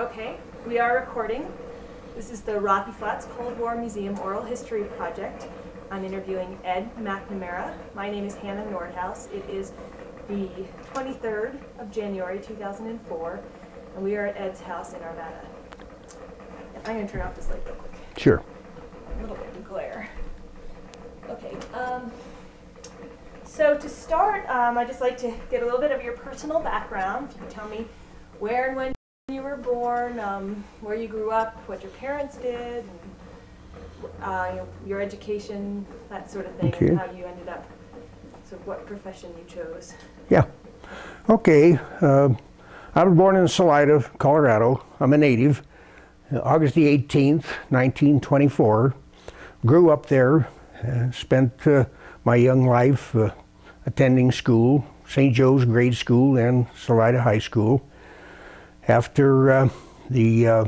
Okay, we are recording. This is the Rocky Flats Cold War Museum Oral History Project. I'm interviewing Ed McNamara. My name is Hannah Nordhaus. It is the 23rd of January 2004, and we are at Ed's house in Arvada. I'm going to turn off this light real quick. Sure. A little bit of glare. Okay. Um, so to start, um, I'd just like to get a little bit of your personal background. If you can tell me where and when were born, um, where you grew up, what your parents did, and, uh, you know, your education, that sort of thing, Okay. and how you ended up, so what profession you chose. Yeah. Okay. Uh, I was born in Salida, Colorado. I'm a native. August the 18th, 1924. Grew up there. Uh, spent uh, my young life uh, attending school, St. Joe's Grade School and Salida High School. After uh, the uh,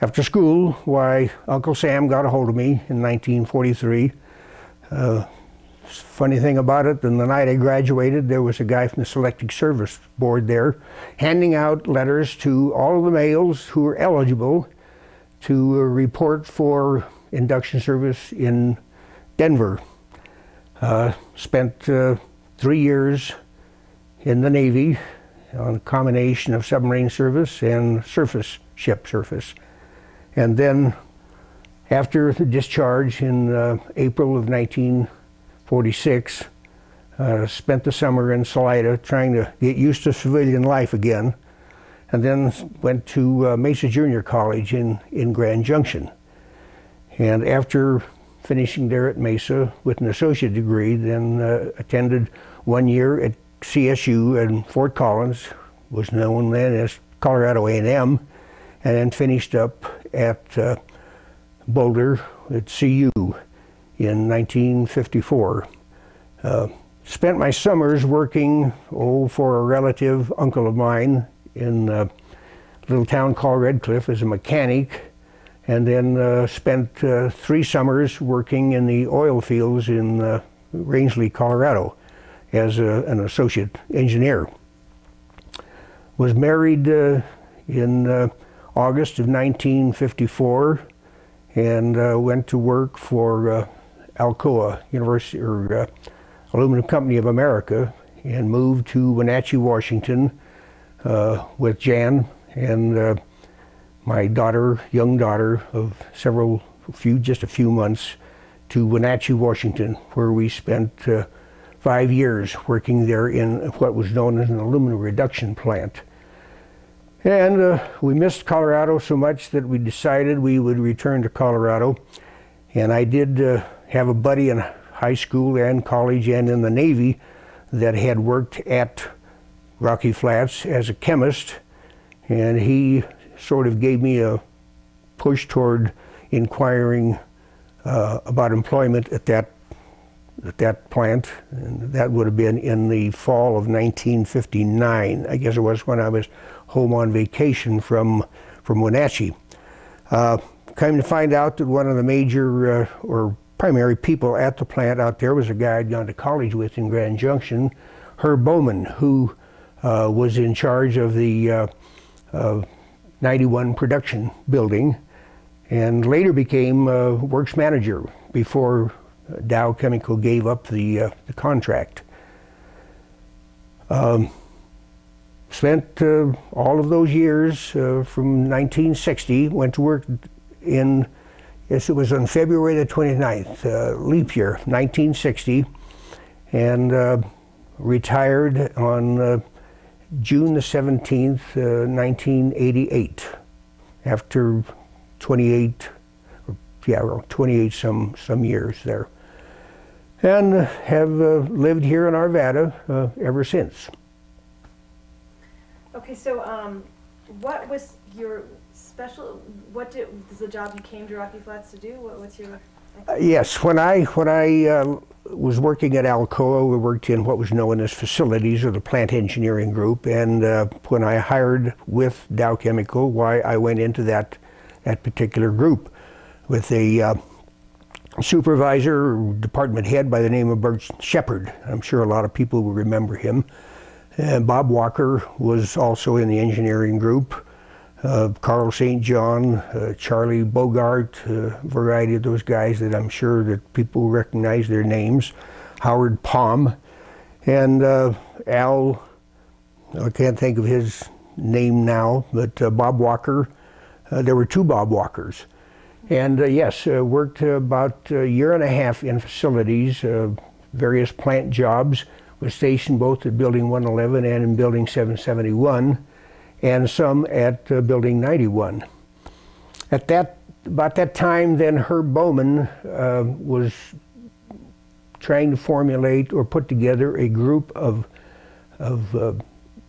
after school, why Uncle Sam got a hold of me in 1943. Uh, funny thing about it, on the night I graduated, there was a guy from the Selective Service Board there handing out letters to all of the males who were eligible to report for induction service in Denver. Uh, spent uh, three years in the Navy on a combination of submarine service and surface ship service. And then after the discharge in uh, April of 1946, uh, spent the summer in Salida trying to get used to civilian life again, and then went to uh, Mesa Junior College in, in Grand Junction. And after finishing there at Mesa with an associate degree, then uh, attended one year at CSU in Fort Collins, was known then as Colorado A&M, and then finished up at uh, Boulder at CU in 1954. Uh, spent my summers working oh, for a relative uncle of mine in a little town called Red Cliff as a mechanic, and then uh, spent uh, three summers working in the oil fields in uh, Rangeley, Colorado, as a, an associate engineer. Was married uh, in uh, August of 1954 and uh, went to work for uh, Alcoa University or uh, Aluminum Company of America and moved to Wenatchee, Washington uh, with Jan and my daughter, young daughter of several, few, just a few months to Wenatchee, Washington, where we spent five years working there in what was known as an aluminum reduction plant. And uh, we missed Colorado so much that we decided we would return to Colorado. And I did uh, have a buddy in high school and college and in the Navy that had worked at Rocky Flats as a chemist. And he sort of gave me a push toward inquiring uh, about employment at that at that plant, and that would have been in the fall of 1959. I guess it was when I was home on vacation from from Wenatchee. Uh, came to find out that one of the major uh, or primary people at the plant out there was a guy I'd gone to college with in Grand Junction, Herb Bowman, who uh, was in charge of the uh, uh, 91 production building, and later became uh, works manager before Dow Chemical gave up the, uh, the contract. Um, spent uh, all of those years uh, from 1960, went to work in, yes, it was on February the 29th, uh, leap year, 1960, and uh, retired on uh, June the 17th, 1988, after 28, yeah, 28 some, some years there and have uh, lived here in Arvada uh, ever since. Okay, so um, what was your special, what did, was the job you came to Rocky Flats to do? What, what's your? Uh, yes, when I when I uh, was working at Alcoa, we worked in what was known as facilities or the plant engineering group, and uh, when I hired with Dow Chemical, why I went into that that particular group with a uh, supervisor, department head by the name of Bert Shepard. I'm sure a lot of people will remember him. And Bob Walker was also in the engineering group. uh, Carl St. John, uh, Charlie Bogart, a variety of those guys that I'm sure that people recognize their names, Howard Palm, and uh, Al, I can't think of his name now, but uh, Bob Walker. Uh, there were two Bob Walkers. And uh, yes, worked about a year and a half in facilities, various plant jobs, was stationed both at Building 111 and in Building 771 and some at uh, Building 91. At that, about that time, then Herb Bowman uh, was trying to formulate or put together a group of, of uh,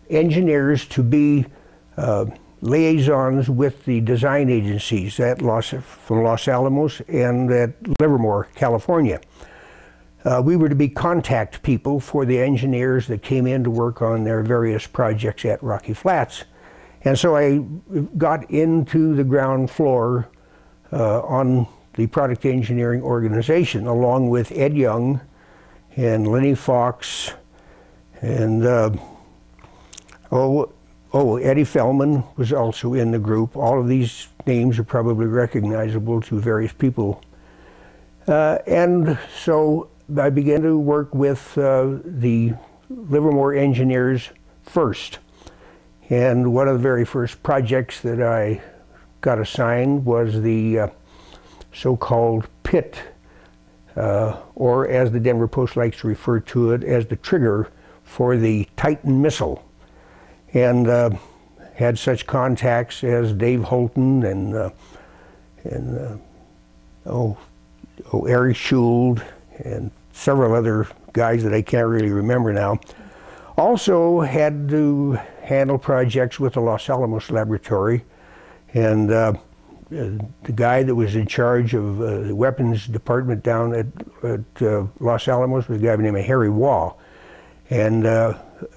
engineers to be uh, liaisons with the design agencies at Los, from Los Alamos and at Livermore, California. Uh, we were to be contact people for the engineers that came in to work on their various projects at Rocky Flats. And so I got into the ground floor uh, on the product engineering organization along with Ed Young and Lenny Fox and uh, oh, oh, Eddie Fellman was also in the group. All of these names are probably recognizable to various people. Uh, and so I began to work with uh, the Livermore engineers first. And one of the very first projects that I got assigned was the uh, so-called PIT, uh, or as the Denver Post likes to refer to it, as the trigger for the Titan missile. And uh, had such contacts as Dave Holton and, uh, and uh, oh, oh, Eric Schuld and several other guys that I can't really remember now. Also had to handle projects with the Los Alamos Laboratory, and uh, the guy that was in charge of uh, the weapons department down at, at uh, Los Alamos was a guy named Harry Wall, and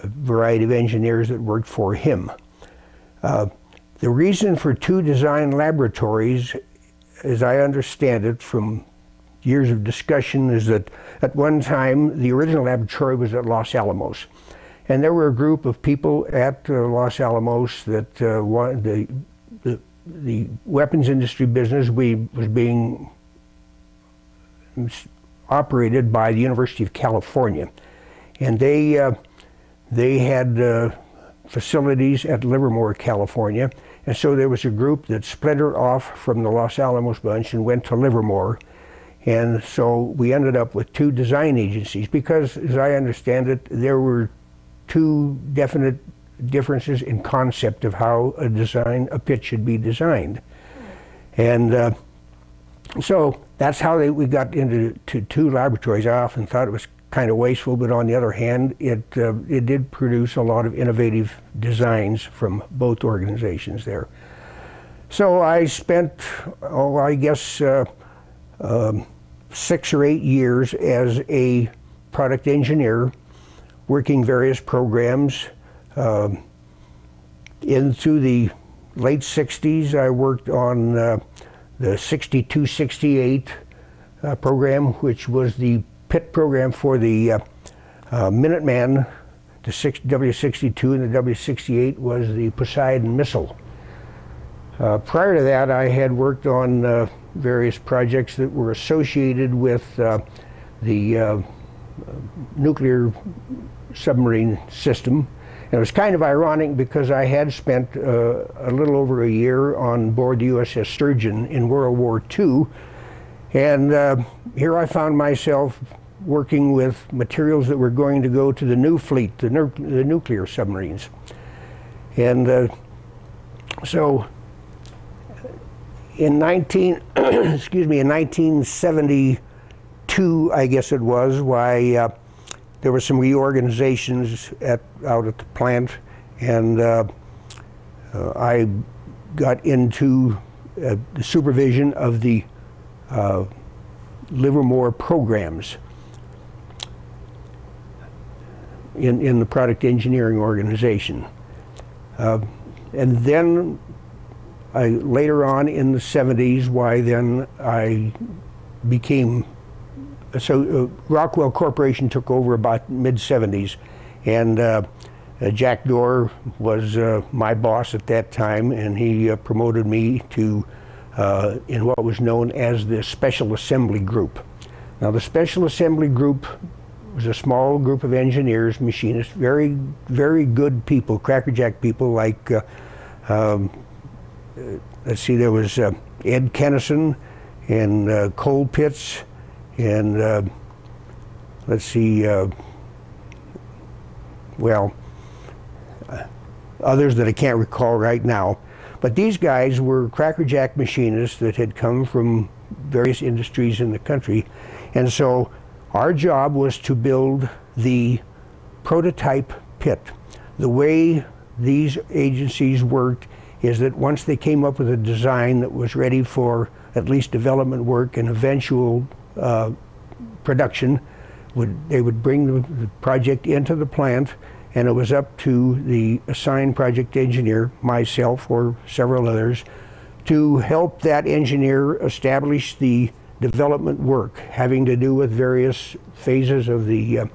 variety of engineers that worked for him. Uh, the reason for two design laboratories, as I understand it from years of discussion, is that at one time the original laboratory was at Los Alamos. And there were a group of people at uh, Los Alamos that uh, the, the, the weapons industry business we, was being operated by the University of California. And they, uh, they had uh, facilities at Livermore, California. And so there was a group that splintered off from the Los Alamos bunch and went to Livermore. And so we ended up with two design agencies because, as I understand it, there were two definite differences in concept of how a design, a pit should be designed. And uh, so that's how they, we got into to two laboratories. I often thought it was kind of wasteful, but on the other hand, it, uh, it did produce a lot of innovative designs from both organizations there. So I spent, oh, I guess, uh, um, six or eight years as a product engineer working various programs. Um, into the late 60s, I worked on uh, the 6268 uh, program, which was the pit program for the uh, uh Minuteman. The W62 and the W68 was the Poseidon missile. Uh, prior to that, I had worked on uh, various projects that were associated with the nuclear submarine system. And it was kind of ironic because I had spent uh, a little over a year on board the USS Sturgeon in World War II. And uh, here I found myself working with materials that were going to go to the new fleet, the, nu the nuclear submarines. And uh, so in 19, excuse me, in 1972, I guess it was, why uh, there were some reorganizations at, out at the plant, and uh, uh, I got into uh, the supervision of the uh, Livermore programs in, in the product engineering organization. Uh, and then I, later on in the 70s, why then I became so uh, Rockwell Corporation took over about mid 70s, and uh, Uh, Jack Dorr was uh, my boss at that time, and he uh, promoted me to in what was known as the Special Assembly Group. Now, the Special Assembly Group was a small group of engineers, machinists, very, very good people, crackerjack people like, uh, um, uh, let's see, there was Ed Kennison and Cole Pitts, and let's see, well, others that I can't recall right now. But these guys were crackerjack machinists that had come from various industries in the country. And so our job was to build the prototype pit. The way these agencies worked is that once they came up with a design that was ready for at least development work and eventual uh, production, would, they would bring the, the project into the plant and it was up to the assigned project engineer, myself or several others, to help that engineer establish the development work having to do with various phases of the uh,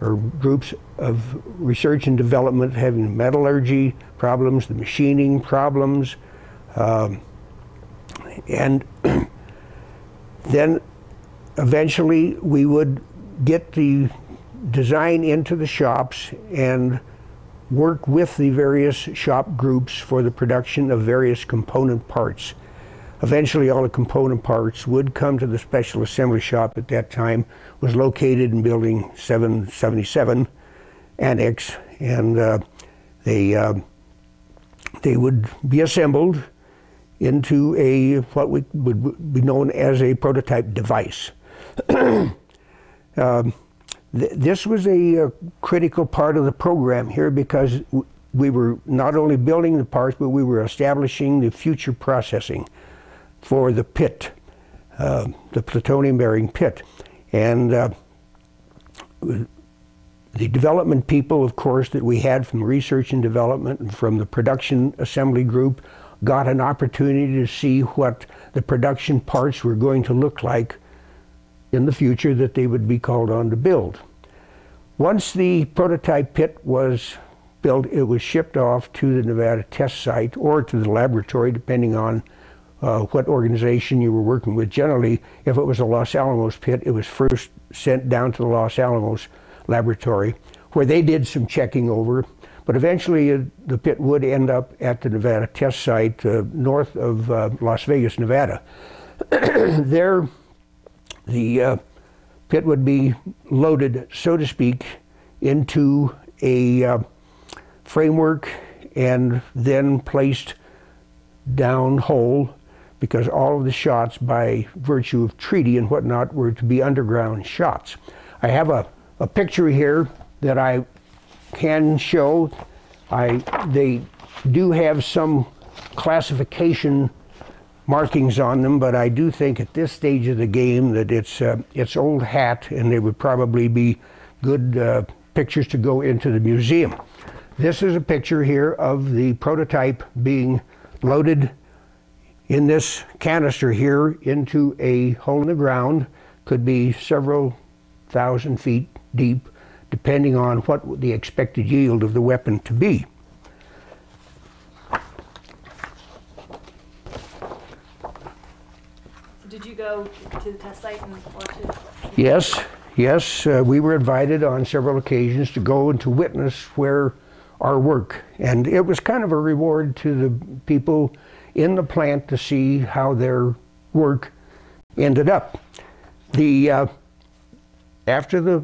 or groups of research and development having metallurgy problems, the machining problems, um, and then eventually we would get the design into the shops and work with the various shop groups for the production of various component parts. Eventually all the component parts would come to the special assembly shop at that time, was located in building 777 annex and uh, they uh, they would be assembled into a what we would be known as a prototype device. um, th this was a, a, critical part of the program here because we were not only building the parts, but we were establishing the future processing for the pit, uh, the plutonium bearing pit. And uh, the development people, of course, that we had from research and development and from the production assembly group got an opportunity to see what the production parts were going to look like in the future that they would be called on to build. Once the prototype pit was built, it was shipped off to the Nevada test site or to the laboratory, depending on uh, what organization you were working with. Generally, if it was a Los Alamos pit, it was first sent down to the Los Alamos laboratory, where they did some checking over. But eventually, uh, the pit would end up at the Nevada test site uh, north of uh, Las Vegas, Nevada. there, the uh, pit would be loaded, so to speak, into a uh, framework and then placed down hole because all of the shots by virtue of treaty and whatnot were to be underground shots. I have a, a picture here that I can show. I, they do have some classification markings on them, but I do think at this stage of the game that it's uh, it's old hat, and they would probably be good uh, pictures to go into the museum. This is a picture here of the prototype being loaded in this canister here into a hole in the ground. Could be several thousand feet deep, depending on what the expected yield of the weapon to be. Did you go to the test site and, or to? Yes, yes, uh, we were invited on several occasions to go and to witness where our work, and it was kind of a reward to the people in the plant to see how their work ended up. The uh, after the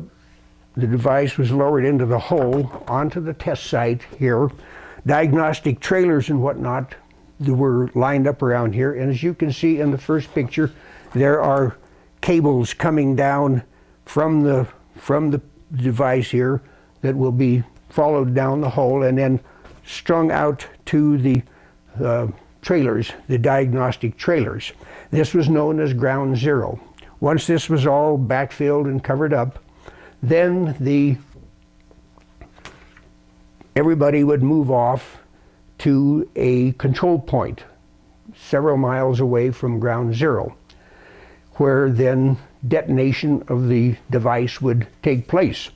the device was lowered into the hole onto the test site here, diagnostic trailers and whatnot were lined up around here, and as you can see in the first picture, there are cables coming down from the from the device here that will be followed down the hole and then strung out to the uh, trailers, the diagnostic trailers. This was known as ground zero. Once this was all backfilled and covered up, then the everybody would move off to a control point several miles away from ground zero where then detonation of the device would take place.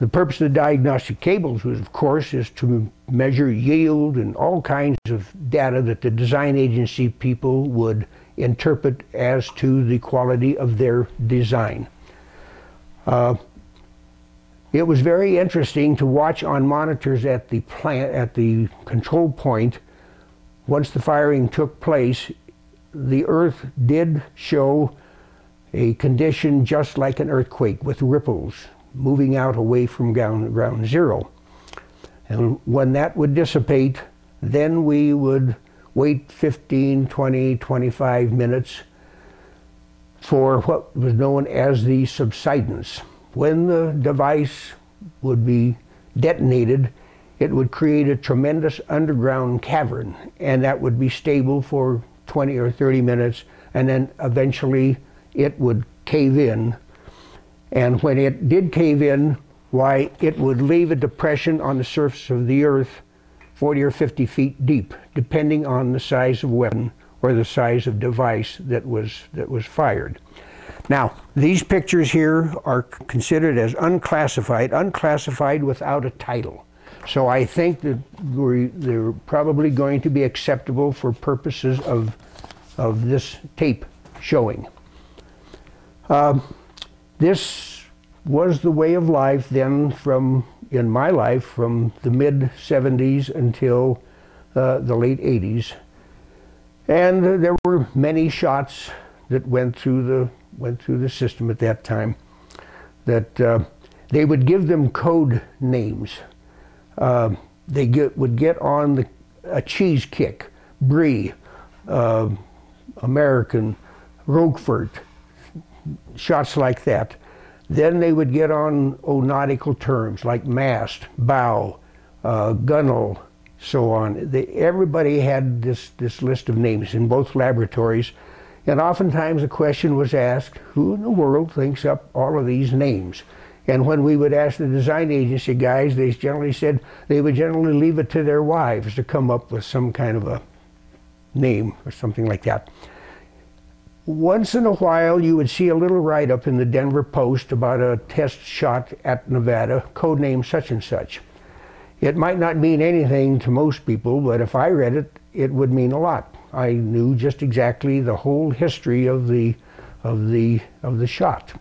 The purpose of the diagnostic tables was, of course, is to measure yield and all kinds of data that the design agency people would interpret as to the quality of their design. Uh, it was very interesting to watch on monitors at the plant, at the control point, once the firing took place, the earth did show a condition just like an earthquake with ripples moving out away from ground, ground zero. And when that would dissipate, then we would wait 15, 20, 25 minutes for what was known as the subsidence. When the device would be detonated, it would create a tremendous underground cavern, and that would be stable for 20 or 30 minutes, and then eventually it would cave in. And when it did cave in, why, it would leave a depression on the surface of the earth 40 or 50 feet deep, depending on the size of weapon or the size of device that was, that was fired. Now, these pictures here are considered as unclassified, unclassified without a title. So I think that they're probably going to be acceptable for purposes of, of this tape showing. Uh, this was the way of life then from, in my life, from the mid 70s until uh, the late 80s. And uh, there were many shots that went through the went through the system at that time, that uh, they would give them code names. Uh, they get, would get on the, a cheese kick, brie, uh, American, Roquefort, shots like that. Then they would get on oh, nautical terms like mast, bow, uh, gunwale, so on. They, everybody had this, this list of names in both laboratories. And oftentimes the question was asked, who in the world thinks up all of these names? And when we would ask the design agency guys, they generally said they would generally leave it to their wives to come up with some kind of a name or something like that. Once in a while, you would see a little write up in the Denver Post about a test shot at Nevada, codename such and such. It might not mean anything to most people, but if I read it, it would mean a lot. I knew just exactly the whole history of the of the of the shot.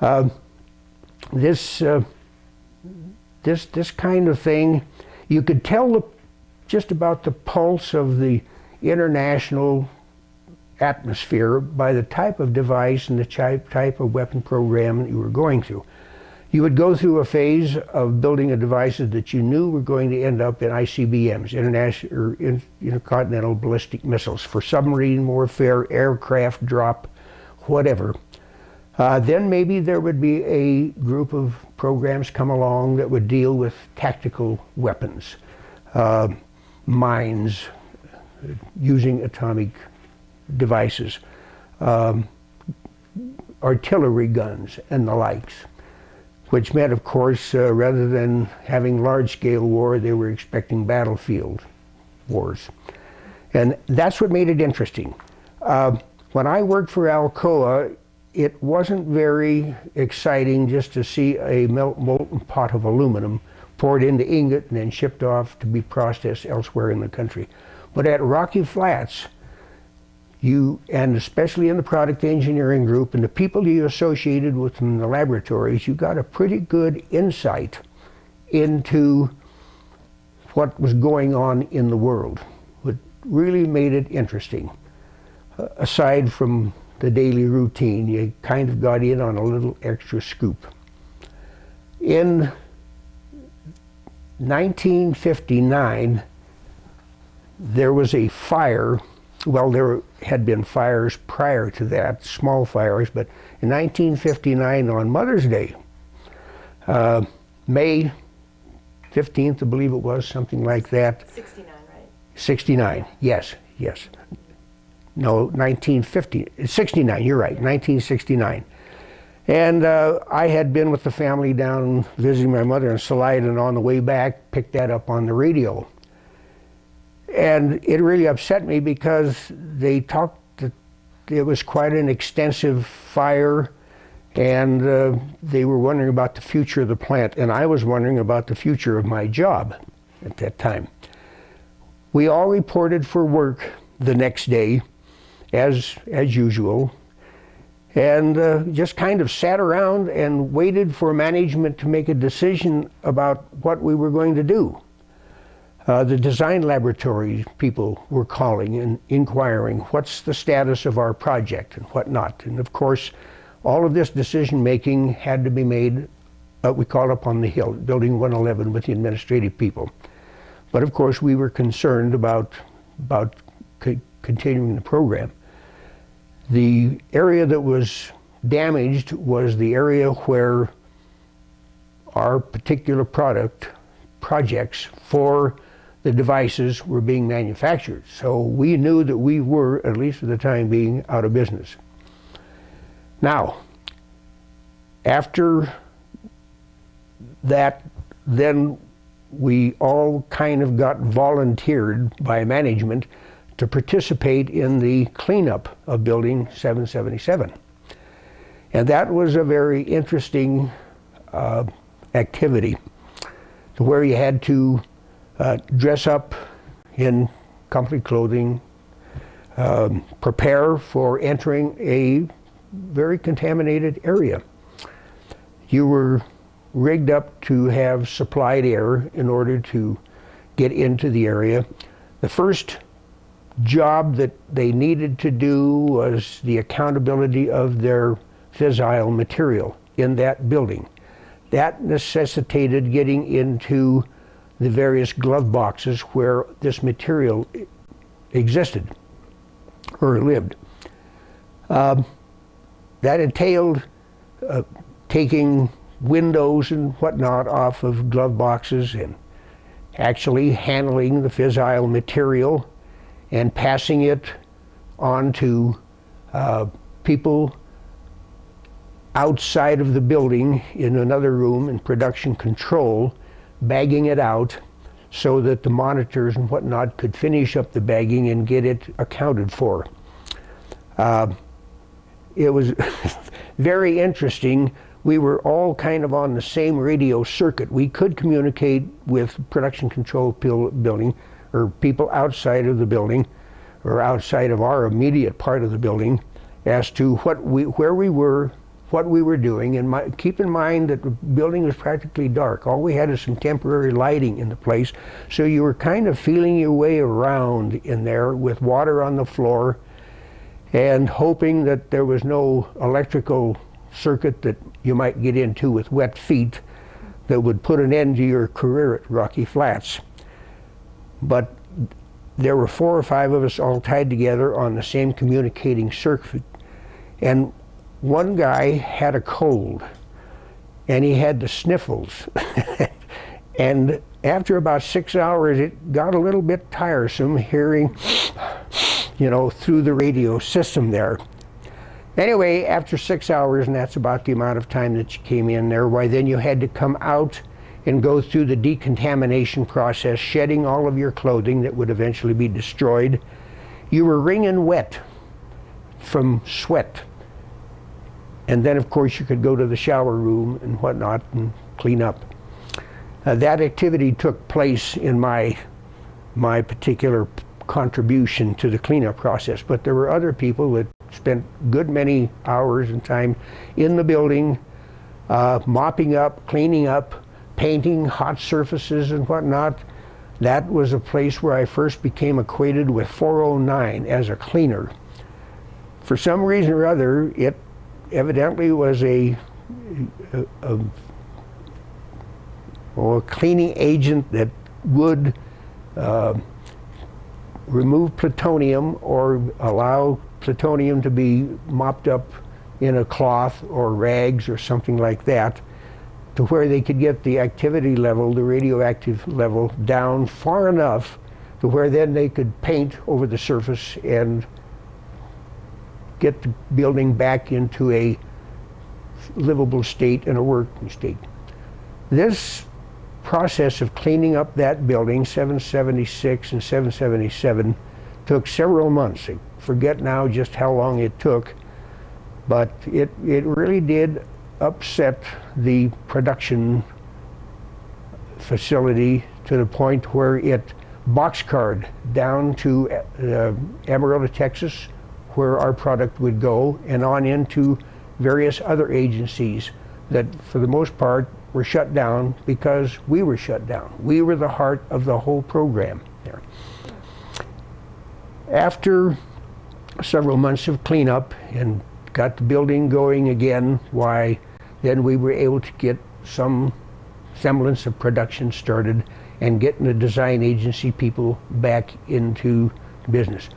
Uh, this uh, this this kind of thing, you could tell the, just about the pulse of the international atmosphere by the type of device and the type type of weapon program that you were going through. You would go through a phase of building a devices that you knew were going to end up in ICBMs, international or intercontinental ballistic missiles, for submarine warfare, aircraft drop, whatever. Uh, then maybe there would be a group of programs come along that would deal with tactical weapons, uh, mines, using atomic devices, um, artillery guns, and the likes which meant, of course, uh, rather than having large-scale war, they were expecting battlefield wars. And that's what made it interesting. Uh, when I worked for Alcoa, it wasn't very exciting just to see a molten pot of aluminum poured into ingot and then shipped off to be processed elsewhere in the country. But at Rocky Flats, you, and especially in the product engineering group and the people you associated with in the laboratories, you got a pretty good insight into what was going on in the world. What really made it interesting. Uh, aside from the daily routine, you kind of got in on a little extra scoop. In 1959, there was a fire well, there had been fires prior to that, small fires, but in 1959 on Mother's Day, uh, May 15th, I believe it was, something like that. 69, right? 69, yes, yes. No, 1950, 69, you're right, 1969. And uh, I had been with the family down visiting my mother in Salida, and on the way back, picked that up on the radio. And it really upset me because they talked that it was quite an extensive fire and uh, they were wondering about the future of the plant, and I was wondering about the future of my job at that time. We all reported for work the next day, as as usual, and uh, just kind of sat around and waited for management to make a decision about what we were going to do. Uh, the design laboratory people were calling and inquiring what's the status of our project and whatnot. And of course, all of this decision making had to be made, uh, we called up on the hill, building 111 with the administrative people. But of course, we were concerned about, about co continuing the program. The area that was damaged was the area where our particular product projects for the devices were being manufactured. So we knew that we were, at least for the time being, out of business. Now, after that, then we all kind of got volunteered by management to participate in the cleanup of Building 777. And that was a very interesting uh, activity where you had to uh, dress up in company clothing, um, prepare for entering a very contaminated area. You were rigged up to have supplied air in order to get into the area. The first job that they needed to do was the accountability of their fissile material in that building. That necessitated getting into the various glove boxes where this material existed or lived. Um, that entailed uh, taking windows and whatnot off of glove boxes and actually handling the fissile material and passing it on to uh, people outside of the building in another room in production control bagging it out so that the monitors and whatnot could finish up the bagging and get it accounted for. Uh, it was very interesting. We were all kind of on the same radio circuit. We could communicate with production control building or people outside of the building or outside of our immediate part of the building as to what we, where we were, what we were doing. And my, keep in mind that the building was practically dark. All we had is some temporary lighting in the place. So you were kind of feeling your way around in there with water on the floor and hoping that there was no electrical circuit that you might get into with wet feet that would put an end to your career at Rocky Flats. But there were four or five of us all tied together on the same communicating circuit. And one guy had a cold and he had the sniffles. and after about six hours, it got a little bit tiresome hearing, you know, through the radio system there. Anyway, after six hours, and that's about the amount of time that you came in there, why then you had to come out and go through the decontamination process, shedding all of your clothing that would eventually be destroyed. You were wringing wet from sweat and then, of course, you could go to the shower room and whatnot and clean up. Uh, that activity took place in my, my particular contribution to the cleanup process, but there were other people that spent good many hours and time in the building, uh, mopping up, cleaning up, painting hot surfaces and whatnot. That was a place where I first became acquainted with 409 as a cleaner. For some reason or other, it evidently was a, a, a, a cleaning agent that would uh, remove plutonium or allow plutonium to be mopped up in a cloth or rags or something like that to where they could get the activity level, the radioactive level, down far enough to where then they could paint over the surface and get the building back into a livable state and a working state. This process of cleaning up that building, 776 and 777, took several months. I forget now just how long it took. But it, it really did upset the production facility to the point where it boxcarred down to uh, Amarillo, Texas, where our product would go, and on into various other agencies that, for the most part, were shut down because we were shut down. We were the heart of the whole program there. After several months of cleanup and got the building going again, why, then we were able to get some semblance of production started and getting the design agency people back into business.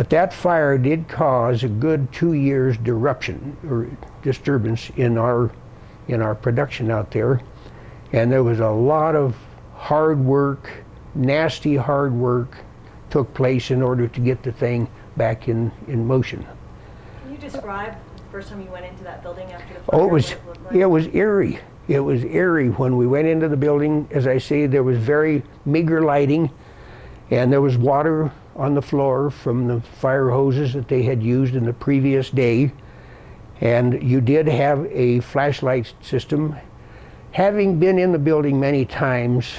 But that fire did cause a good two years disruption or disturbance in our in our production out there. And there was a lot of hard work, nasty hard work took place in order to get the thing back in, in motion. Can you describe the first time you went into that building after the fire? Oh, it was, like? it was eerie. It was eerie when we went into the building. As I say, there was very meager lighting, and there was water on the floor from the fire hoses that they had used in the previous day. And you did have a flashlight system. Having been in the building many times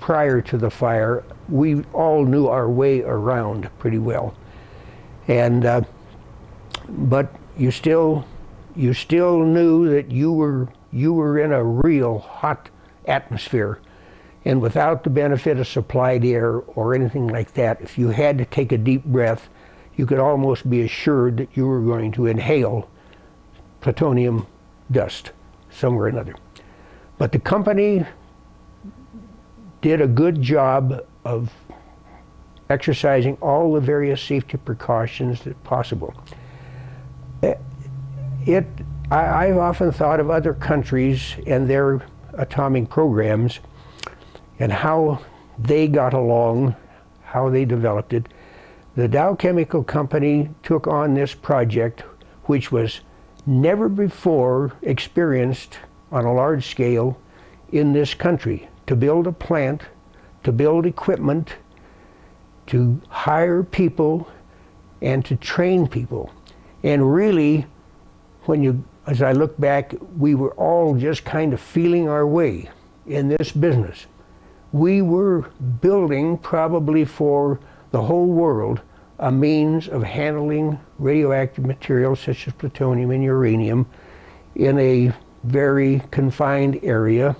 prior to the fire, we all knew our way around pretty well. And uh, but you still you still knew that you were you were in a real hot atmosphere and without the benefit of supplied air or anything like that if you had to take a deep breath you could almost be assured that you were going to inhale plutonium dust somewhere or another. But the company did a good job of exercising all the various safety precautions that possible. Eh, it, I, have often thought of other countries and their atomic programs and how they got along, how they developed it. The Dow Chemical Company took on this project, which was never before experienced on a large scale in this country, to build a plant, to build equipment, to hire people, and to train people. And really, when you, as I look back, we were all just kind of feeling our way in this business. We were building probably for the whole world a means of handling radioactive materials such as plutonium and uranium in a very confined area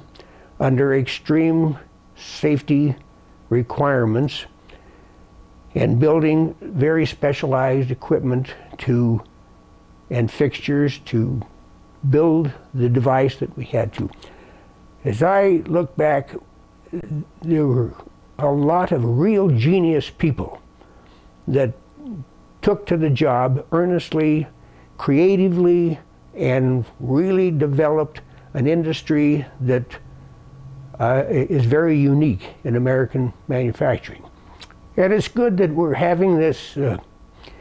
under extreme safety requirements and building very specialized equipment to and fixtures to build the device that we had to. As I look back, there were a lot of real genius people that took to the job earnestly, creatively, and really developed an industry that uh, is very unique in American manufacturing. And it's good that we're having this uh,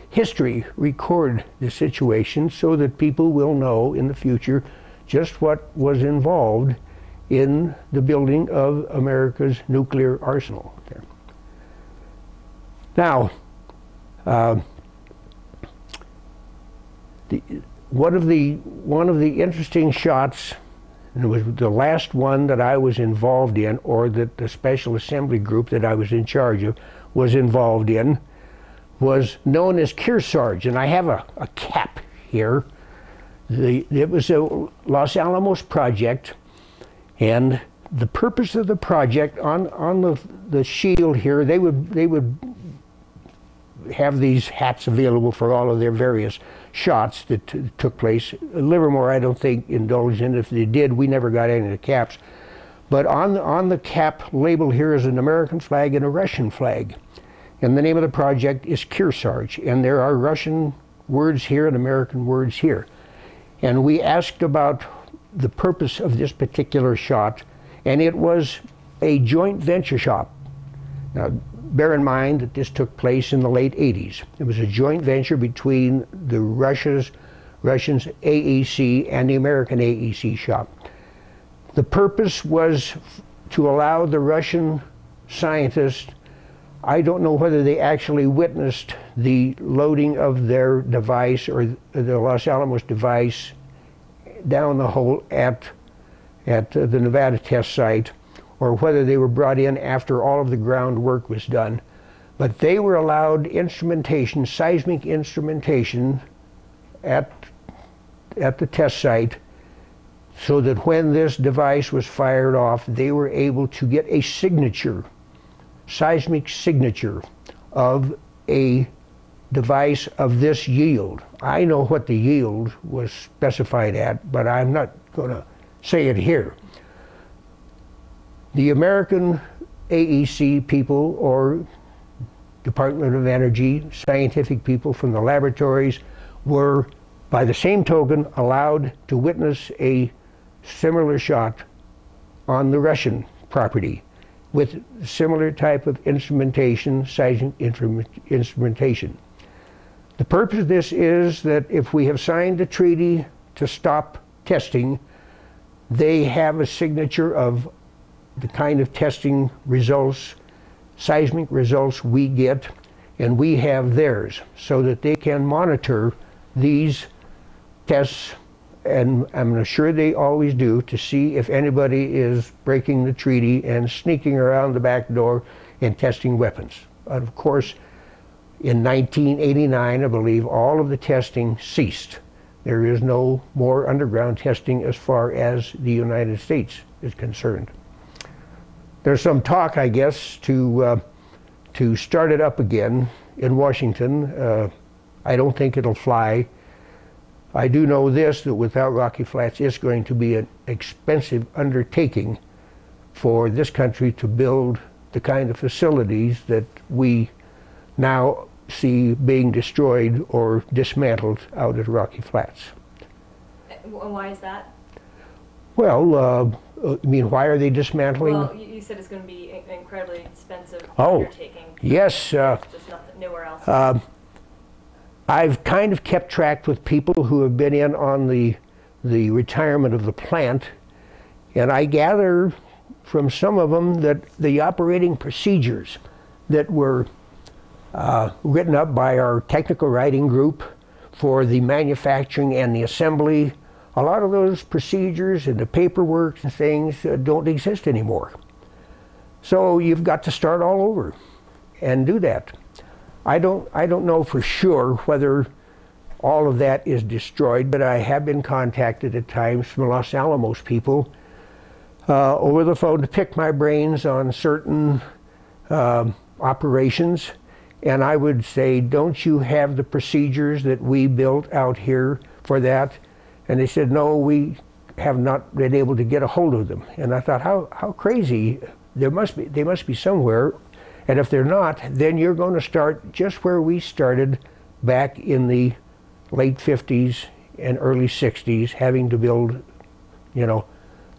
history record the situation so that people will know in the future just what was involved in the building of America's nuclear arsenal. There. Now, uh, the, one of the one of the interesting shots, and it was the last one that I was involved in, or that the special assembly group that I was in charge of was involved in, was known as Kearsarge, and I have a, a cap here. The, it was a Los Alamos project, and the purpose of the project on, on the, the shield here, they would, they would have these hats available for all of their various shots that took place. Livermore, I don't think, indulged in. If they did, we never got any of the caps. But on the, on the cap label here is an American flag and a Russian flag. And the name of the project is Kearsarge, and there are Russian words here and American words here. And we asked about the purpose of this particular shot, and it was a joint venture shop. Now, bear in mind that this took place in the late 80s. It was a joint venture between the Russia's, Russians AEC and the American AEC shop. The purpose was to allow the Russian scientists I don't know whether they actually witnessed the loading of their device or the Los Alamos device down the hole at, at the Nevada test site, or whether they were brought in after all of the groundwork was done. But they were allowed instrumentation, seismic instrumentation, at, at the test site so that when this device was fired off, they were able to get a signature seismic signature of a device of this yield. I know what the yield was specified at, but I'm not going to say it here. The American AEC people or Department of Energy scientific people from the laboratories were, by the same token, allowed to witness a similar shot on the Russian property with similar type of instrumentation, seismic instrumentation. The purpose of this is that if we have signed a treaty to stop testing, they have a signature of the kind of testing results, seismic results we get, and we have theirs, so that they can monitor these tests and I'm sure they always do, to see if anybody is breaking the treaty and sneaking around the back door and testing weapons. Of course, in 1989, I believe, all of the testing ceased. There is no more underground testing as far as the United States is concerned. There's some talk, I guess, to, uh, to start it up again in Washington. Uh, I don't think it'll fly I do know this, that without Rocky Flats, it's going to be an expensive undertaking for this country to build the kind of facilities that we now see being destroyed or dismantled out at Rocky Flats. Why is that? Well, uh, uh, I mean, why are they dismantling? Well, you said it's going to be an incredibly expensive oh, undertaking. Yes. Uh, just nothing, nowhere else. Uh, I've kind of kept track with people who have been in on the, the retirement of the plant, and I gather from some of them that the operating procedures that were uh, written up by our technical writing group for the manufacturing and the assembly, a lot of those procedures and the paperwork and things uh, don't exist anymore. So you've got to start all over and do that. I don't, I don't know for sure whether all of that is destroyed, but I have been contacted at times from Los Alamos people uh, over the phone to pick my brains on certain uh, operations. And I would say, don't you have the procedures that we built out here for that? And they said, no, we have not been able to get a hold of them. And I thought, how, how crazy. There must be, they must be somewhere and if they're not, then you're going to start just where we started back in the late 50s and early 60s, having to build, you know,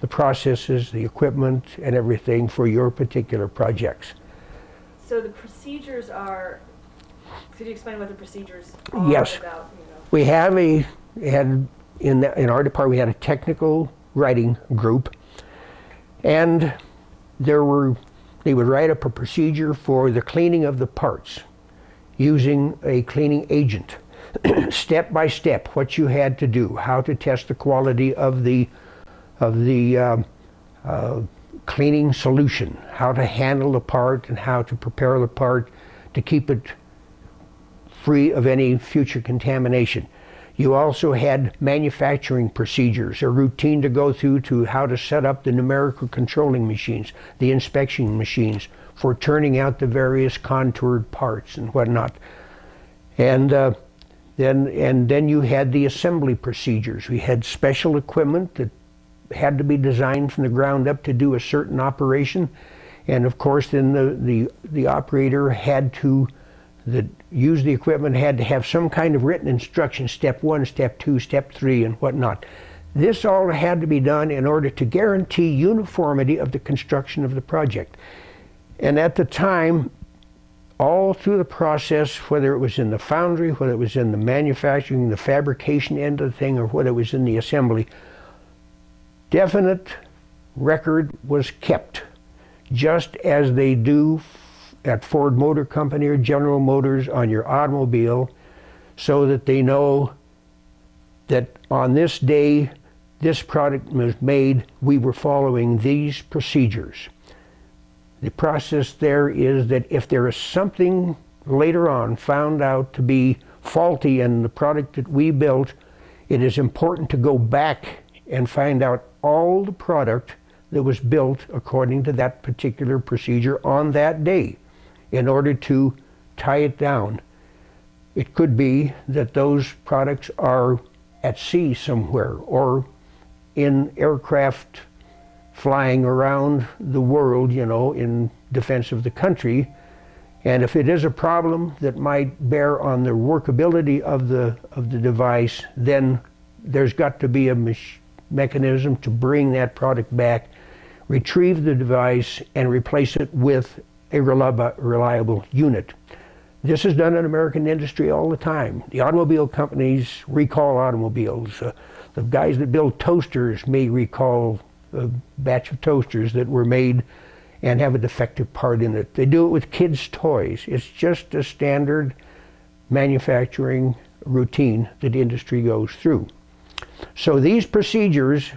the processes, the equipment, and everything for your particular projects. So the procedures are, could you explain what the procedures are yes. about? You know? We have a, had in, the, in our department, we had a technical writing group, and there were they would write up a procedure for the cleaning of the parts using a cleaning agent. step by step, what you had to do, how to test the quality of the, of the uh, uh, cleaning solution, how to handle the part and how to prepare the part to keep it free of any future contamination. You also had manufacturing procedures, a routine to go through to how to set up the numerical controlling machines, the inspection machines for turning out the various contoured parts and whatnot. And uh, then, and then you had the assembly procedures. We had special equipment that had to be designed from the ground up to do a certain operation. And of course, then the, the, the operator had to that used the equipment had to have some kind of written instruction, step one, step two, step three, and whatnot. This all had to be done in order to guarantee uniformity of the construction of the project. And at the time, all through the process, whether it was in the foundry, whether it was in the manufacturing, the fabrication end of the thing, or whether it was in the assembly, definite record was kept, just as they do at Ford Motor Company or General Motors on your automobile so that they know that on this day this product was made, we were following these procedures. The process there is that if there is something later on found out to be faulty in the product that we built, it is important to go back and find out all the product that was built according to that particular procedure on that day in order to tie it down. It could be that those products are at sea somewhere or in aircraft flying around the world, you know, in defense of the country. And if it is a problem that might bear on the workability of the, of the device, then there's got to be a me mechanism to bring that product back, retrieve the device, and replace it with a reliable, unit. This is done in American industry all the time. The automobile companies recall automobiles. Uh, the guys that build toasters may recall a batch of toasters that were made and have a defective part in it. They do it with kids' toys. It's just a standard manufacturing routine that industry goes through. So these procedures,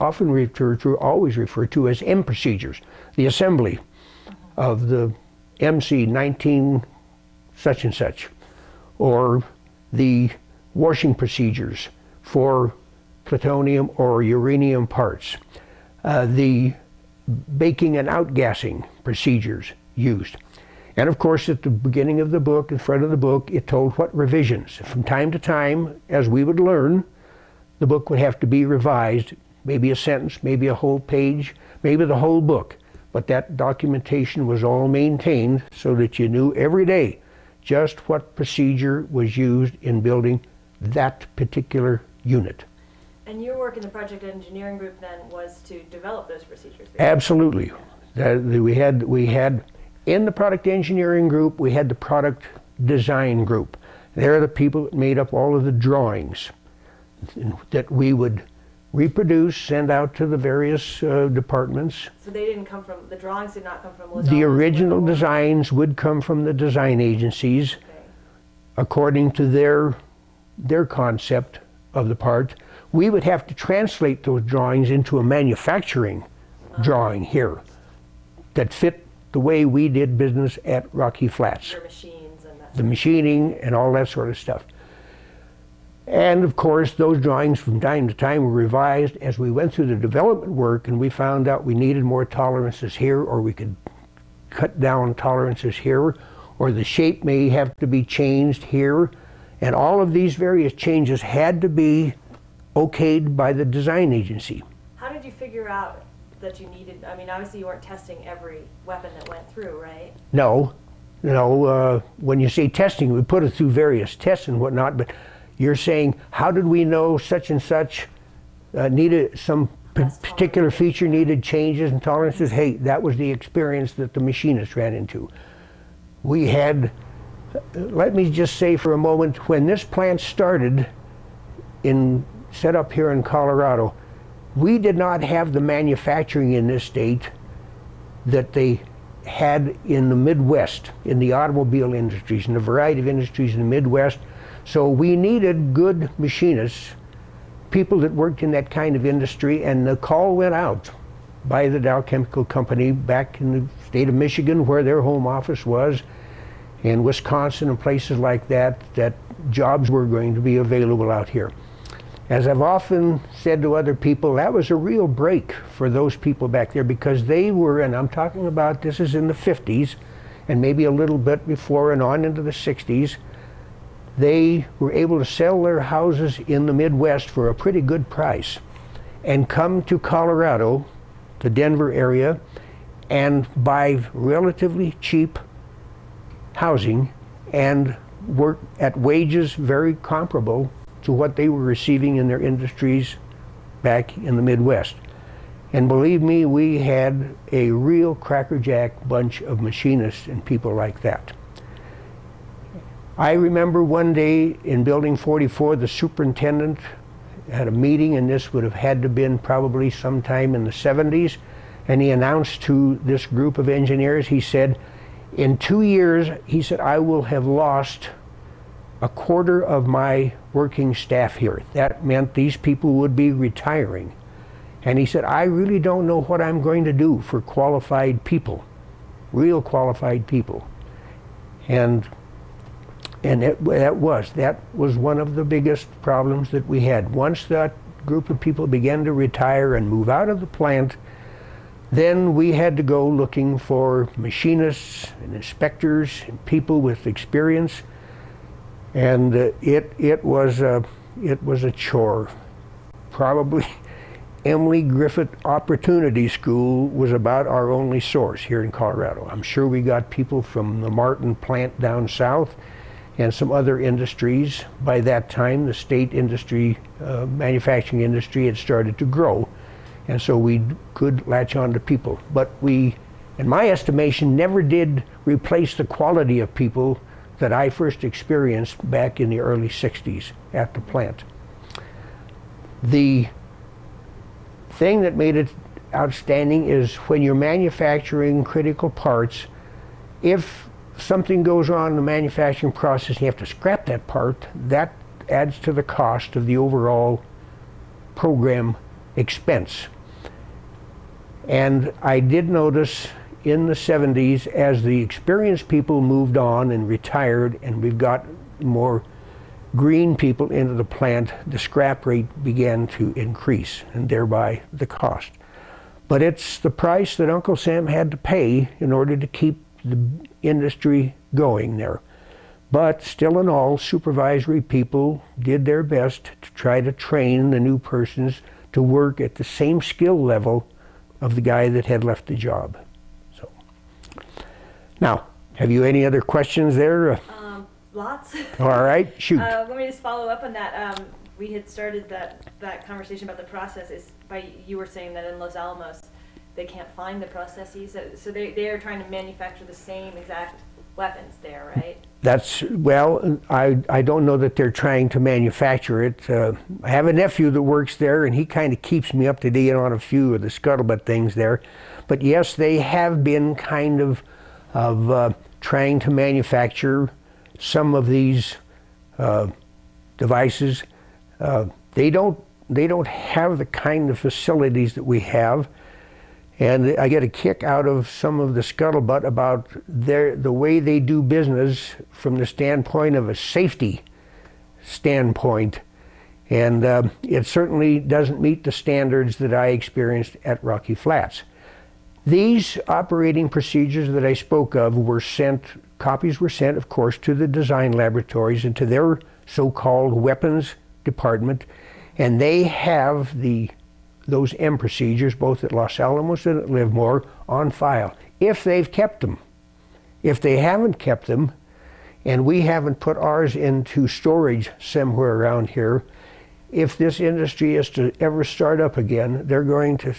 often referred to, always referred to as M procedures, the assembly of the MC 19 such and such, or the washing procedures for plutonium or uranium parts, uh, the baking and outgassing procedures used. And of course, at the beginning of the book, in front of the book, it told what revisions. From time to time, as we would learn, the book would have to be revised, maybe a sentence, maybe a whole page, maybe the whole book. But that documentation was all maintained so that you knew every day just what procedure was used in building that particular unit. And your work in the project engineering group then was to develop those procedures? Absolutely. we had we had in the product engineering group we had the product design group. They're the people that made up all of the drawings that we would reproduce, send out to the various uh, departments. So they didn't come from, the drawings did not come from The original designs would come from the design agencies okay. according to their, their concept of the part. We would have to translate those drawings into a manufacturing uh-huh. drawing here that fit the way we did business at Rocky Flats. machines and the machining and all that sort of stuff. And of course, those drawings from time to time were revised as we went through the development work and we found out we needed more tolerances here or we could cut down tolerances here or the shape may have to be changed here. And all of these various changes had to be okayed by the design agency. How did you figure out that you needed, I mean, obviously you weren't testing every weapon that went through, right? No. You know, uh, when you say testing, we put it through various tests and whatnot, but you're saying, how did we know such and such uh, needed some particular feature needed changes and tolerances? Hey, that was the experience that the machinist ran into. We had, uh, let me just say for a moment, when this plant started in set up here in Colorado, we did not have the manufacturing in this state that they had in the Midwest, in the automobile industries, in a variety of industries in the Midwest so we needed good machinists, people that worked in that kind of industry, and the call went out by the Dow Chemical Company back in the state of Michigan, where their home office was, in Wisconsin and places like that, that jobs were going to be available out here. As I've often said to other people, that was a real break for those people back there because they were, and I'm talking about this is in the 50s and maybe a little bit before and on into the 60s, they were able to sell their houses in the Midwest for a pretty good price and come to Colorado, the Denver area, and buy relatively cheap housing and work at wages very comparable to what they were receiving in their industries back in the Midwest. And believe me, we had a real crackerjack bunch of machinists and people like that. I remember one day in Building 44, the superintendent had a meeting, and this would have had to been probably sometime in the 70s, and he announced to this group of engineers, he said, In two years, he said, I will have lost a quarter of my working staff here. That meant these people would be retiring. And he said, I really don't know what I'm going to do for qualified people, real qualified people. And and it, that was that was one of the biggest problems that we had. Once that group of people began to retire and move out of the plant, then we had to go looking for machinists and inspectors and people with experience, and uh, it it was a it was a chore. Probably Emily Griffith Opportunity School was about our only source here in Colorado. I'm sure we got people from the Martin plant down south and some other industries. By that time, the state industry, uh, manufacturing industry had started to grow, and so we could latch on to people. But we, in my estimation, never did replace the quality of people that I first experienced back in the early 60s at the plant. The thing that made it outstanding is when you're manufacturing critical parts, if something goes on in the manufacturing process, you have to scrap that part, that adds to the cost of the overall program expense. And I did notice in the 70s, as the experienced people moved on and retired, and we've got more green people into the plant, the scrap rate began to increase, and thereby the cost. But it's the price that Uncle Sam had to pay in order to keep the industry going there. But still in all, supervisory people did their best to try to train the new persons to work at the same skill level of the guy that had left the job. So, now, have you any other questions there? Um, lots. All right, shoot. Uh, let me just follow up on that. Um, we had started that, that conversation about the process is by you were saying that in Los Alamos they can't find the processes. So, so they, they are trying to manufacture the same exact weapons there, right? That's, well, I, I don't know that they're trying to manufacture it. Uh, I have a nephew that works there, and he kind of keeps me up to date on a few of the scuttlebutt things there. But yes, they have been kind of, of uh, trying to manufacture some of these uh, devices. Uh, they don't they don't have the kind of facilities that we have. And I get a kick out of some of the scuttlebutt about their, the way they do business from the standpoint of a safety standpoint. And uh, it certainly doesn't meet the standards that I experienced at Rocky Flats. These operating procedures that I spoke of were sent, copies were sent, of course, to the design laboratories and to their so called weapons department. And they have the those M procedures, both at Los Alamos and at Livermore, on file, if they've kept them. If they haven't kept them, and we haven't put ours into storage somewhere around here, if this industry is to ever start up again, they're going to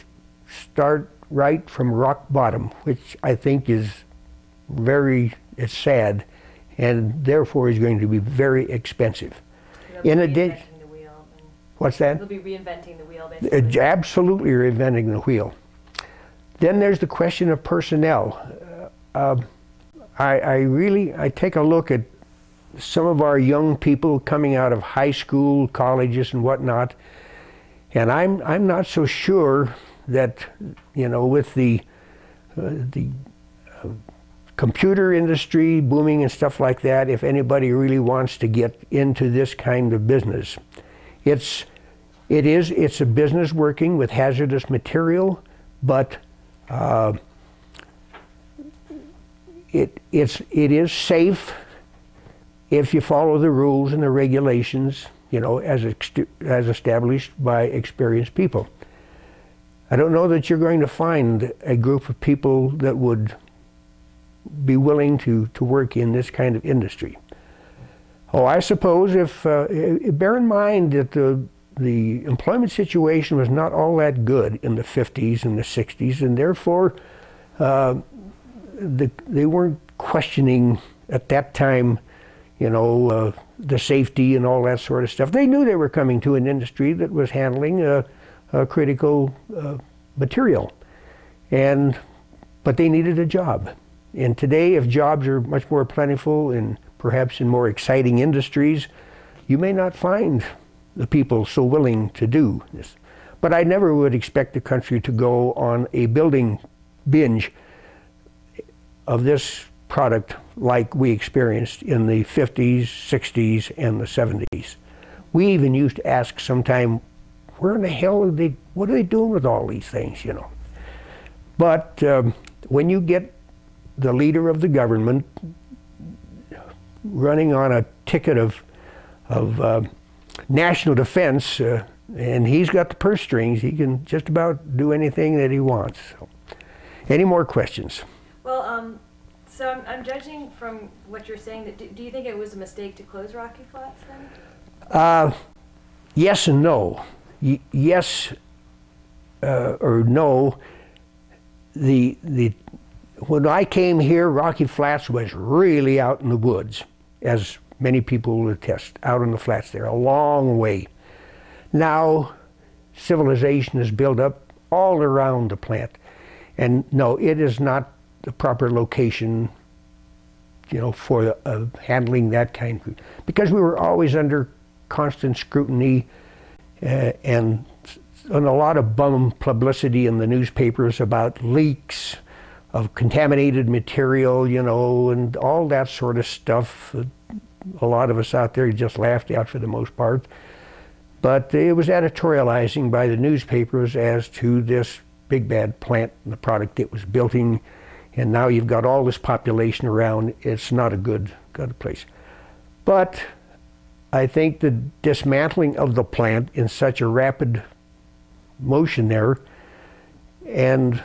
start right from rock bottom, which I think is very it's sad, and therefore is going to be very expensive. In addition, What's that? They'll be reinventing the wheel, basically. Absolutely reinventing the wheel. Then there's the question of personnel. Uh, I, I really I take a look at some of our young people coming out of high school, colleges, and whatnot, and I'm I'm not so sure that you know with the uh, the uh, computer industry booming and stuff like that, if anybody really wants to get into this kind of business. It's, it is, it's a business working with hazardous material, but uh, it, it's, it is safe if you follow the rules and the regulations, you know, as, as established by experienced people. I don't know that you're going to find a group of people that would be willing to, to work in this kind of industry. Oh, I suppose if, uh, bear in mind that the, the employment situation was not all that good in the 50s and the 60s, and therefore uh, the, they weren't questioning at that time, you know, uh, the safety and all that sort of stuff. They knew they were coming to an industry that was handling a, a critical uh, material, and but they needed a job, And today, if jobs are much more plentiful and perhaps in more exciting industries, you may not find the people so willing to do this. But I never would expect the country to go on a building binge of this product like we experienced in the 50s, 60s, and the 70s. We even used to ask sometime, where in the hell are they, what are they doing with all these things, you know? But um, when you get the leader of the government running on a ticket of, of uh, national defense, uh, and he's got the purse strings, he can just about do anything that he wants. So, any more questions? Well, um, so I'm, I'm judging from what you're saying that do, do you think it was a mistake to close Rocky Flats then? Uh, yes and no. Y yes uh, or no. The the when I came here, Rocky Flats was really out in the woods, as many people will attest, out in the flats there, a long way. Now, civilization is built up all around the plant. And no, it is not the proper location, you know, for uh, handling that kind of, because we were always under constant scrutiny uh, and, and a lot of bum publicity in the newspapers about leaks of contaminated material, you know, and all that sort of stuff. A lot of us out there just laughed at for the most part. But it was editorializing by the newspapers as to this big bad plant and the product it was building. And now you've got all this population around. It's not a good, good place. But I think the dismantling of the plant in such a rapid motion there, and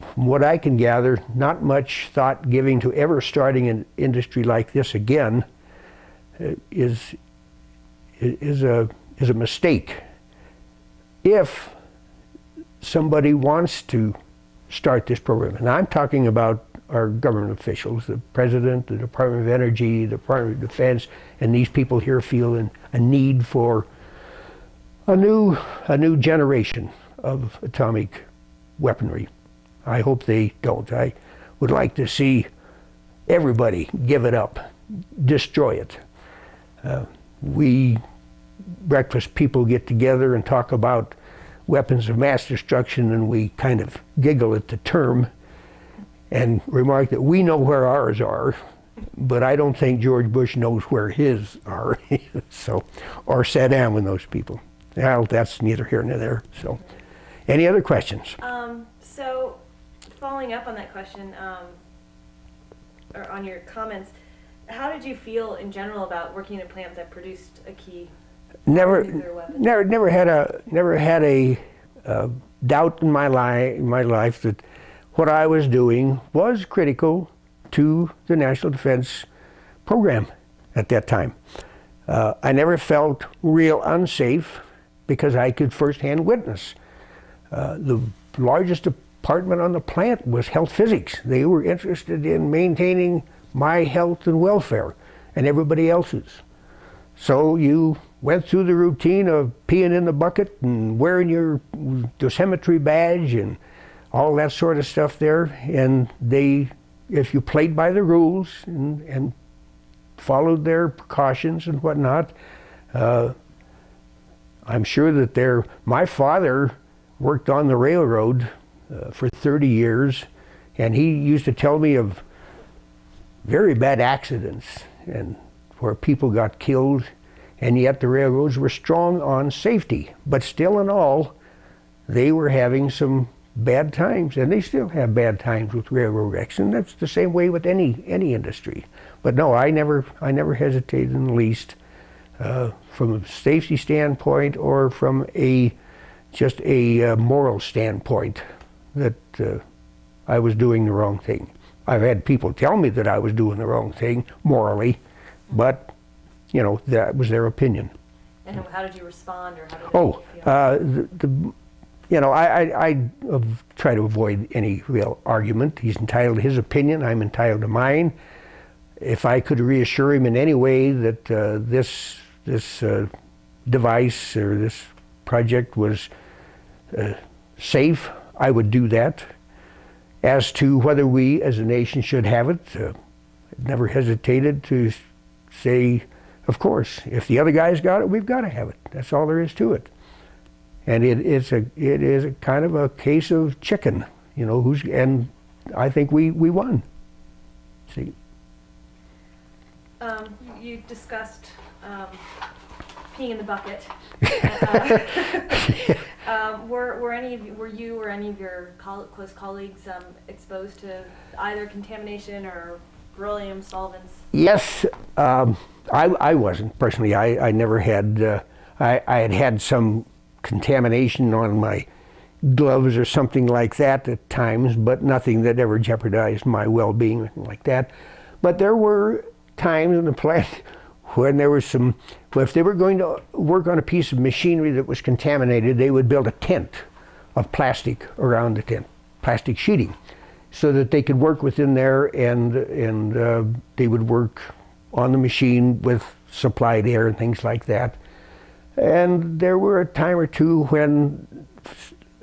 from what I can gather, not much thought giving to ever starting an industry like this again is, is, a, is a mistake. If somebody wants to start this program, and I'm talking about our government officials, the President, the Department of Energy, the Department of Defense, and these people here feel a need for a new, a new generation of atomic weaponry. I hope they don't. I would like to see everybody give it up, destroy it. Uh, we breakfast people get together and talk about weapons of mass destruction, and we kind of giggle at the term and remark that we know where ours are, but I don't think George Bush knows where his are. so, or Saddam and those people. Well, that's neither here nor there. So, any other questions? Um, so, following up on that question, um, or on your comments, how did you feel in general about working in a plant that produced a key never, nuclear weapon? never, never had a, never had a uh, doubt in my life, my life that what I was doing was critical to the national defense program at that time. Uh, I never felt real unsafe because I could firsthand witness. Uh, the largest department on the plant was health physics. They were interested in maintaining my health and welfare and everybody else's. So you went through the routine of peeing in the bucket and wearing your dosimetry badge and all that sort of stuff there. And they, if you played by the rules and, and followed their precautions and whatnot, uh, I'm sure that they're, my father worked on the railroad uh, for 30 years, and he used to tell me of very bad accidents and where people got killed, and yet the railroads were strong on safety. But still in all, they were having some bad times, and they still have bad times with railroad and that's the same way with any any industry. But no, I never I never hesitated in the least, uh, from a safety standpoint or from a just a uh, moral standpoint that uh, I was doing the wrong thing. I've had people tell me that I was doing the wrong thing morally, but you know that was their opinion. And how did you respond, or how did oh, uh, the, the you know, I, I, I try to avoid any real argument. He's entitled to his opinion. I'm entitled to mine. If I could reassure him in any way that uh, this this uh, device or this project was uh, safe, I would do that. As to whether we as a nation should have it. Uh, never hesitated to say, of course, if the other guy's got it, we've got to have it. That's all there is to it. And it, it's a, it is a kind of a case of chicken, you know, who's, and I think we, we won. See? Um, you, discussed um, peeing in the bucket. uh, um, were, were any of you, were you or any of your close colleagues um, exposed to either contamination or beryllium solvents? Yes, um, I, I wasn't personally. I, I never had. Uh, I, I had had some contamination on my gloves or something like that at times, but nothing that ever jeopardized my well-being or anything like that. But there were times in the plant when there was some. Well, if they were going to work on a piece of machinery that was contaminated, they would build a tent of plastic around the tent, plastic sheeting so that they could work within there and and uh, they would work on the machine with supplied air and things like that. And there were a time or two when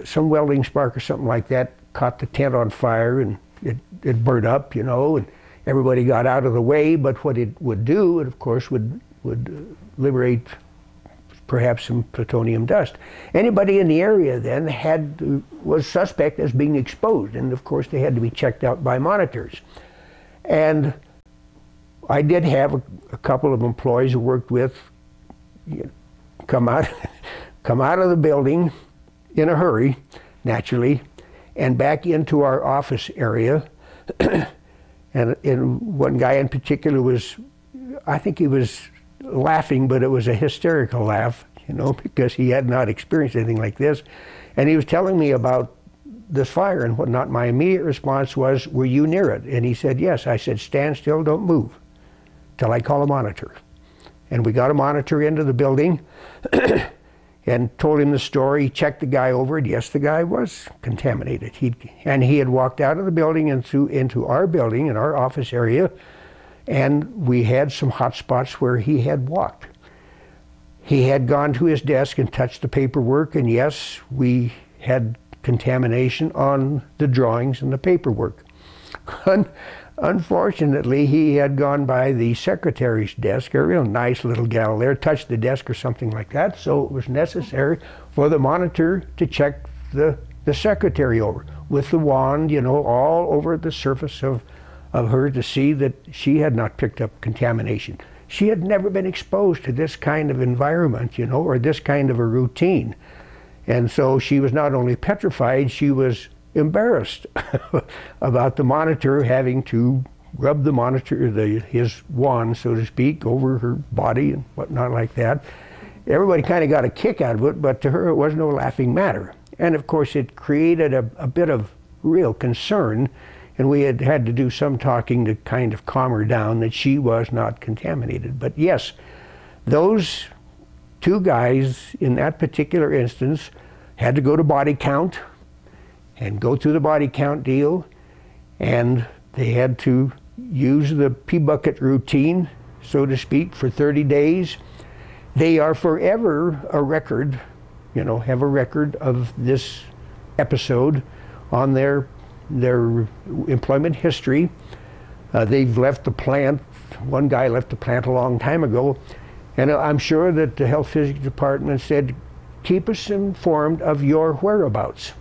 some welding spark or something like that caught the tent on fire and it, it burned up, you know, and everybody got out of the way. But what it would do, it of course would would liberate perhaps some plutonium dust. Anybody in the area then had was suspect as being exposed, and of course they had to be checked out by monitors. And I did have a, a couple of employees who worked with you know, come out come out of the building in a hurry, naturally, and back into our office area. and, and one guy in particular was, I think he was laughing, but it was a hysterical laugh, you know, because he had not experienced anything like this. And he was telling me about this fire and whatnot. My immediate response was, Were you near it? And he said, Yes. I said, Stand still, don't move till I call a monitor. And we got a monitor into the building and told him the story. Checked the guy over, and yes, the guy was contaminated. He, and he had walked out of the building into, into our building, in our office area, and we had some hot spots where he had walked. He had gone to his desk and touched the paperwork, and yes, we had contamination on the drawings and the paperwork. Unfortunately, he had gone by the secretary's desk, a real nice little gal there, touched the desk or something like that, so it was necessary for the monitor to check the, the secretary over with the wand, you know, all over the surface of of her to see that she had not picked up contamination. She had never been exposed to this kind of environment, you know, or this kind of a routine. And so she was not only petrified, she was embarrassed about the monitor having to rub the monitor, the, his wand, so to speak, over her body and whatnot like that. Everybody kind of got a kick out of it, but to her it was no laughing matter. And of course, it created a, a bit of real concern and we had had to do some talking to kind of calm her down that she was not contaminated. But yes, those two guys in that particular instance had to go to body count and go through the body count deal, and they had to use the P bucket routine, so to speak, for 30 days. They are forever a record, you know, have a record of this episode on their their employment history. Uh, they've left the plant. One guy left the plant a long time ago, and I'm sure that the health physics department said, keep us informed of your whereabouts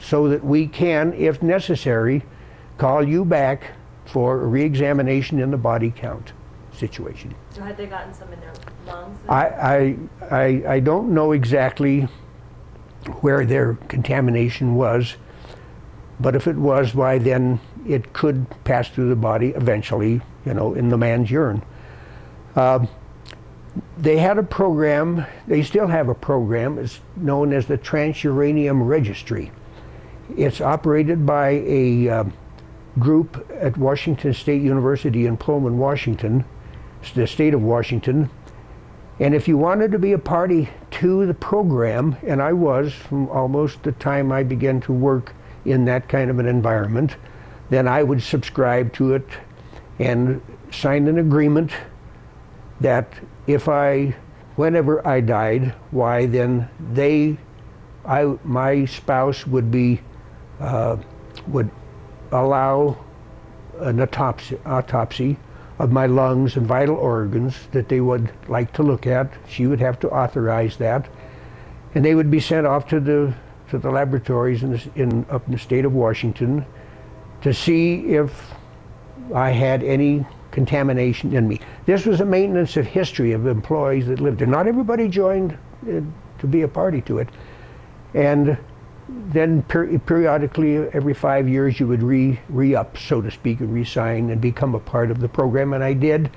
so that we can, if necessary, call you back for a reexamination in the body count situation. So had they gotten some in their lungs? I, I, I, I don't know exactly where their contamination was. But if it was, why then it could pass through the body eventually, you know, in the man's urine. Uh, they had a program, they still have a program, it's known as the Transuranium Registry. It's operated by a uh, group at Washington State University in Pullman, Washington, the state of Washington. And if you wanted to be a party to the program, and I was from almost the time I began to work in that kind of an environment, then I would subscribe to it and sign an agreement that if I, whenever I died, why then they, I, my spouse would be, uh, would allow an autopsy, autopsy of my lungs and vital organs that they would like to look at. She would have to authorize that, and they would be sent off to the to the laboratories in, in up in the state of Washington to see if I had any contamination in me. This was a maintenance of history of employees that lived there. Not everybody joined uh, to be a party to it, and then per periodically, every five years, you would re re up, so to speak, and resign and become a part of the program, and I did.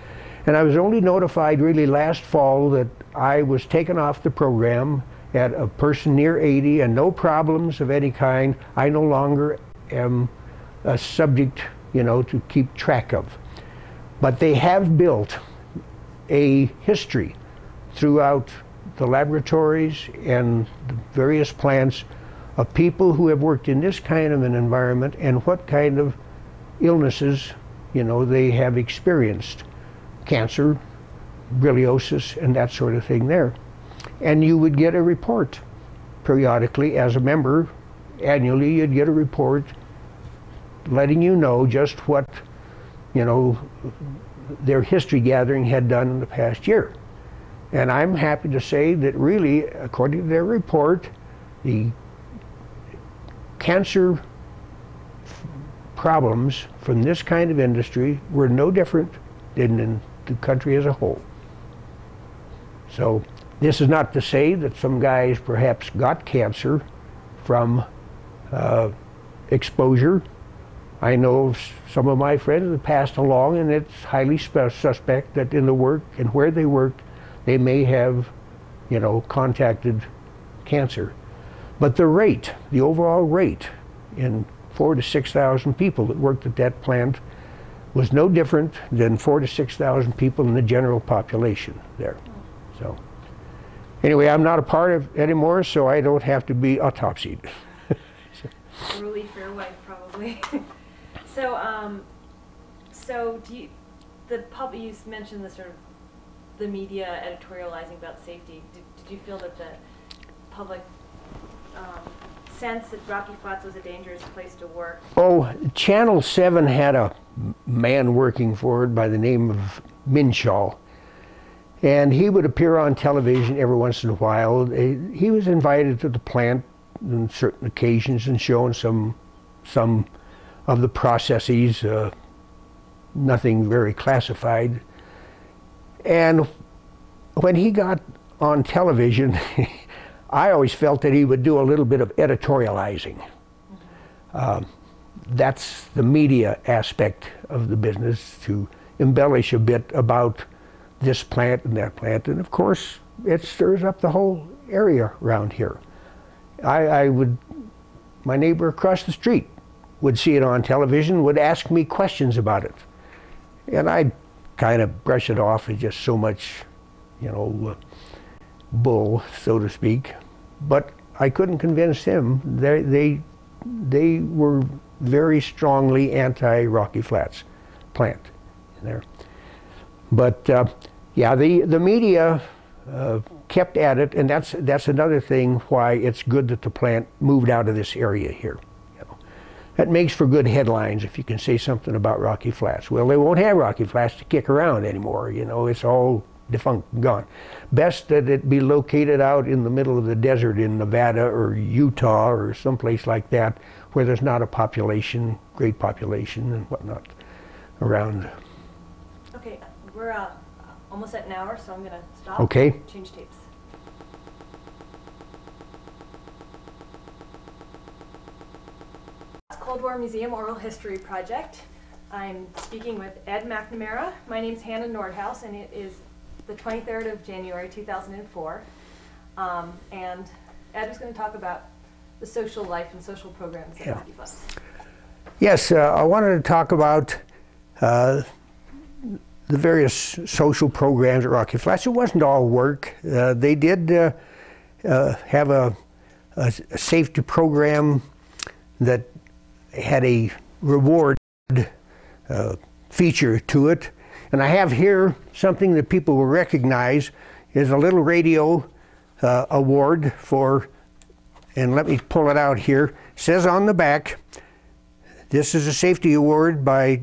And I was only notified really last fall that I was taken off the program at a person near 80 and no problems of any kind. I no longer am a subject, you know, to keep track of. But they have built a history throughout the laboratories and the various plants of people who have worked in this kind of an environment and what kind of illnesses, you know, they have experienced. Cancer, berylliosis, and that sort of thing there. And you would get a report periodically as a member. Annually, you'd get a report letting you know just what, you know, their history gathering had done in the past year. And I'm happy to say that really, according to their report, the cancer problems from this kind of industry were no different than in the country as a whole. So this is not to say that some guys perhaps got cancer from uh, exposure. I know some of my friends passed along, and it's highly suspect that in the work and where they worked, they may have, you know, contacted cancer. But the rate, the overall rate in four to 6,000 people that worked at that plant was no different than four to 6,000 people in the general population there. So anyway, I'm not a part of it anymore, so I don't have to be autopsied. Relief for your wife, probably. so, um, so do you, the pub, you mentioned the sort of the media editorializing about safety. Did, did you feel that the public um, sense that Rocky Flats was a dangerous place to work? Oh, Channel 7 had a man working for it by the name of Minshall. And he would appear on television every once in a while. He was invited to the plant on certain occasions and shown some, some of the processes, uh, nothing very classified. And when he got on television, I always felt that he would do a little bit of editorializing. Um, that's the media aspect of the business to embellish a bit about this plant and that plant. And of course, it stirs up the whole area around here. I, I would, my neighbor across the street would see it on television, would ask me questions about it. And I'd kind of brush it off as just so much, you know, uh, bull, so to speak. But I couldn't convince him. They, they, they were very strongly anti-Rocky Flats plant there. But uh, yeah, the, the media uh, kept at it, and that's, that's another thing why it's good that the plant moved out of this area here. You know. That makes for good headlines if you can say something about Rocky Flats. Well, they won't have Rocky Flats to kick around anymore. You know, it's all defunct, gone. Best that it be located out in the middle of the desert in Nevada or Utah or someplace like that where there's not a population, great population and whatnot around. Okay, we're uh, almost at an hour, so I'm going to stop. Okay. Change tapes. Cold War Museum Oral History Project. I'm speaking with Ed McNamara. My name is Hannah Nordhaus, and it is the 23rd of January 2004. Um, and Ed is going to talk about the social life and social programs at yeah. Yes, uh, I wanted to talk about uh, the various social programs at Rocky Flats. It wasn't all work. Uh, they did uh, uh, have a, a, safety program that had a reward uh, feature to it and I have here something that people will recognize is a little radio uh, award for, and let me pull it out here. It says on the back, this is a safety award by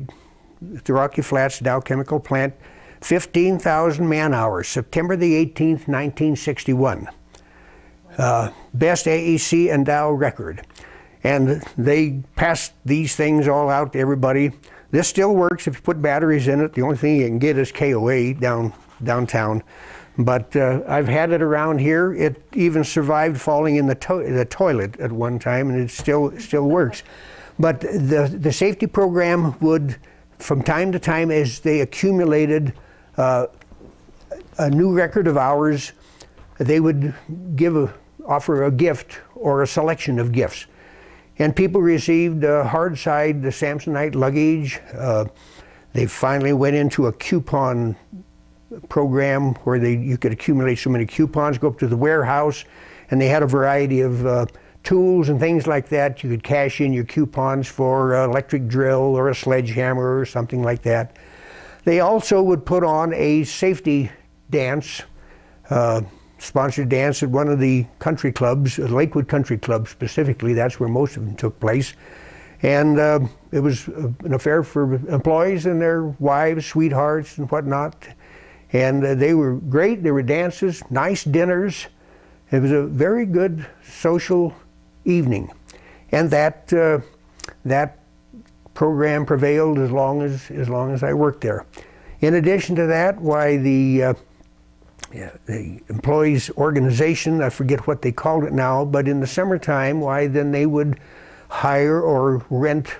the Rocky Flats Dow Chemical Plant, 15,000 man hours, September the 18th, 1961. Uh, best AEC and Dow record. And they passed these things all out to everybody. This still works if you put batteries in it. The only thing you can get is KOA down downtown. But uh, I've had it around here. It even survived falling in the, to the toilet at one time, and it still still works. But the the safety program would, from time to time, as they accumulated uh, a new record of hours, they would give a, offer a gift or a selection of gifts. And people received hard side the Samsonite luggage. Uh, they finally went into a coupon program where they, you could accumulate so many coupons, go up to the warehouse, and they had a variety of uh, tools and things like that. You could cash in your coupons for an electric drill or a sledgehammer or something like that. They also would put on a safety dance, uh, sponsored dance at one of the country clubs, uh, Lakewood Country Club specifically. That's where most of them took place. And uh, it was uh, an affair for employees and their wives, sweethearts, and whatnot. And uh, they were great. There were dances, nice dinners. It was a very good social evening. And that, uh, that program prevailed as long as, as long as I worked there. In addition to that, why the, uh, the employees organization, I forget what they called it now, but in the summertime, why then they would hire or rent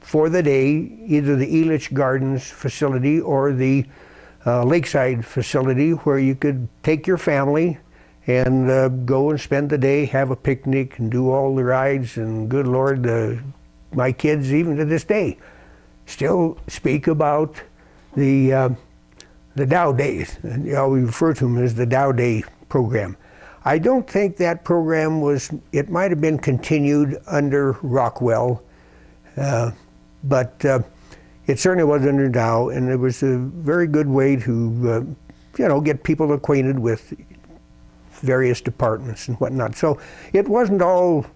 for the day either the Elitch Gardens facility or the uh, lakeside facility where you could take your family and uh, go and spend the day, have a picnic, and do all the rides. And good Lord, uh, my kids, even to this day, still speak about the uh, the Dow Days. And, you know, we refer to them as the Dow Day program. I don't think that program was. It might have been continued under Rockwell, uh, but uh, it certainly was under Dow, and it was a very good way to, uh, you know, get people acquainted with various departments and whatnot. So it wasn't all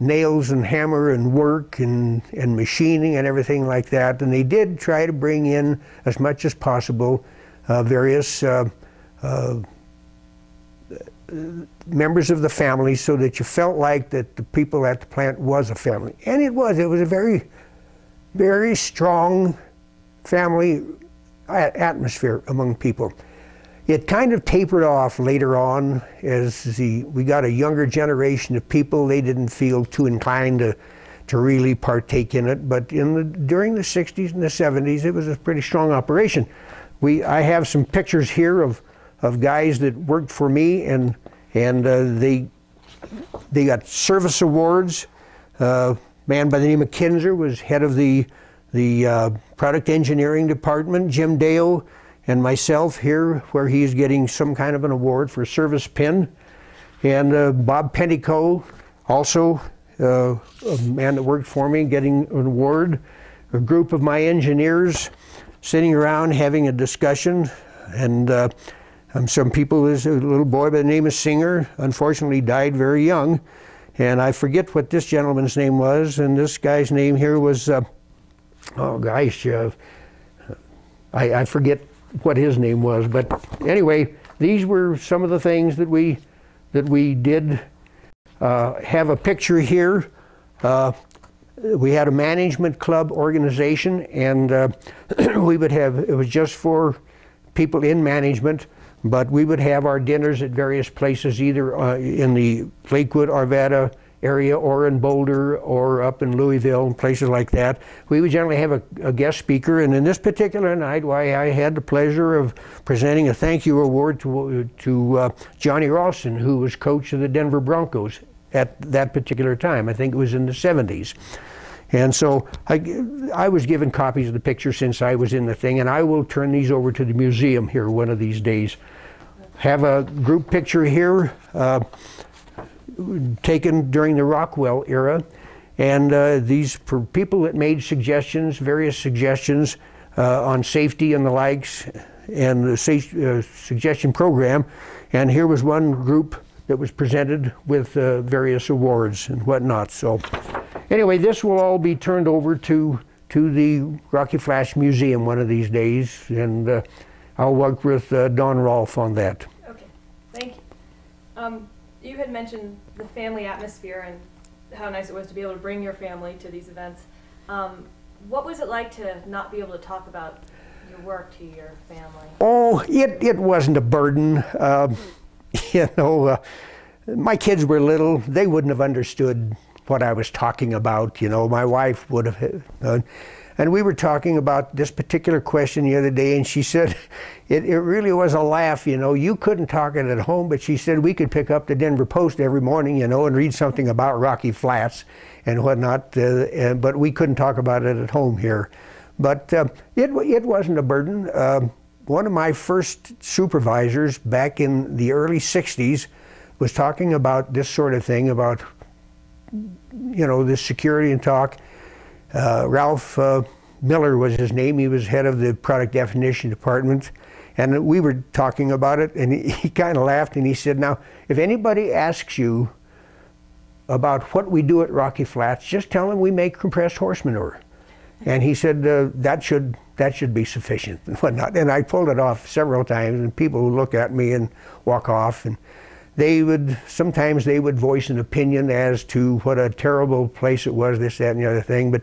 nails and hammer and work and, and machining and everything like that. And they did try to bring in as much as possible uh, various uh, uh, members of the family so that you felt like that the people at the plant was a family. And it was. It was a very very strong family atmosphere among people. It kind of tapered off later on as the, we got a younger generation of people. They didn't feel too inclined to, to really partake in it. But in the, during the 60s and the 70s, it was a pretty strong operation. We, I have some pictures here of, of guys that worked for me, and, and uh, they, they got service awards. Uh, man by the name of Kinzer was head of the, the uh, product engineering department. Jim Dale and myself here, where he's getting some kind of an award for service pin. And uh, Bob Pentico, also uh, a man that worked for me, getting an award. A group of my engineers sitting around having a discussion. And uh, um, some people, there's a little boy by the name of Singer, unfortunately died very young. And I forget what this gentleman's name was, and this guy's name here was, uh, oh gosh, uh, I, I, forget what his name was. But anyway, these were some of the things that we that we did. Uh, have a picture here. Uh, we had a management club organization, and uh, we would have it was just for people in management but we would have our dinners at various places, either uh, in the Lakewood, Arvada area, or in Boulder, or up in Louisville, and places like that. We would generally have a, a guest speaker, and in this particular night, why I had the pleasure of presenting a thank you award to, to uh, Johnny Ralston, who was coach of the Denver Broncos at that particular time. I think it was in the 70s. And so I, I was given copies of the picture since I was in the thing, and I will turn these over to the museum here one of these days. Have a group picture here uh, taken during the Rockwell era, and uh, these for people that made suggestions, various suggestions uh, on safety and the likes, and the uh, suggestion program. And here was one group that was presented with uh, various awards and whatnot. So. Anyway, this will all be turned over to to the Rocky Flats Museum one of these days, and uh, I'll work with Don Rolfe on that. Okay, thank you. Um, you had mentioned the family atmosphere and how nice it was to be able to bring your family to these events. Um, what was it like to not be able to talk about your work to your family? Oh, it, it wasn't a burden. Uh, you know, uh, my kids were little, they wouldn't have understood what I was talking about. You know, my wife would have. Uh, and we were talking about this particular question the other day, and she said it, it really was a laugh. You know, you couldn't talk it at home, but she said we could pick up the Denver Post every morning, you know, and read something about Rocky Flats and whatnot, uh, and, but we couldn't talk about it at home here. But uh, it, it wasn't a burden. Uh, one of my first supervisors back in the early 60s was talking about this sort of thing about you know, this security and talk. Uh, Ralph uh, Miller was his name. He was head of the product definition department. And we were talking about it, and he, he kind of laughed and he said, Now, if anybody asks you about what we do at Rocky Flats, just tell them we make compressed horse manure. And he said, uh, that, should, that should be sufficient and whatnot. And I pulled it off several times, and people would look at me and walk off. And they would sometimes they would voice an opinion as to what a terrible place it was, this, that, and the other thing, but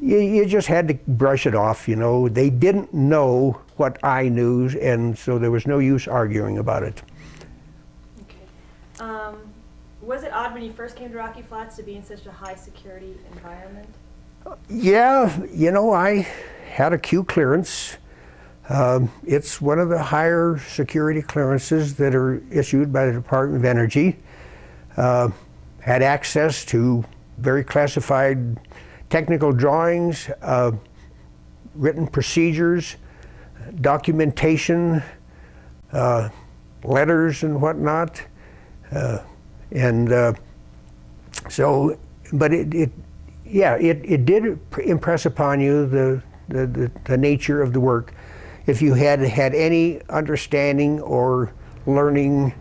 you, you just had to brush it off, you know. They didn't know what I knew, and so there was no use arguing about it. Okay. Um, was it odd when you first came to Rocky Flats to be in such a high security environment? Yeah, you know, I had a Q clearance um, it's one of the higher security clearances that are issued by the Department of Energy. Uh, had access to very classified technical drawings, uh, written procedures, documentation, uh, letters and whatnot. Uh, and uh, so, but it, it yeah, it, it did impress upon you the, the, the, the nature of the work if you had had any understanding or learning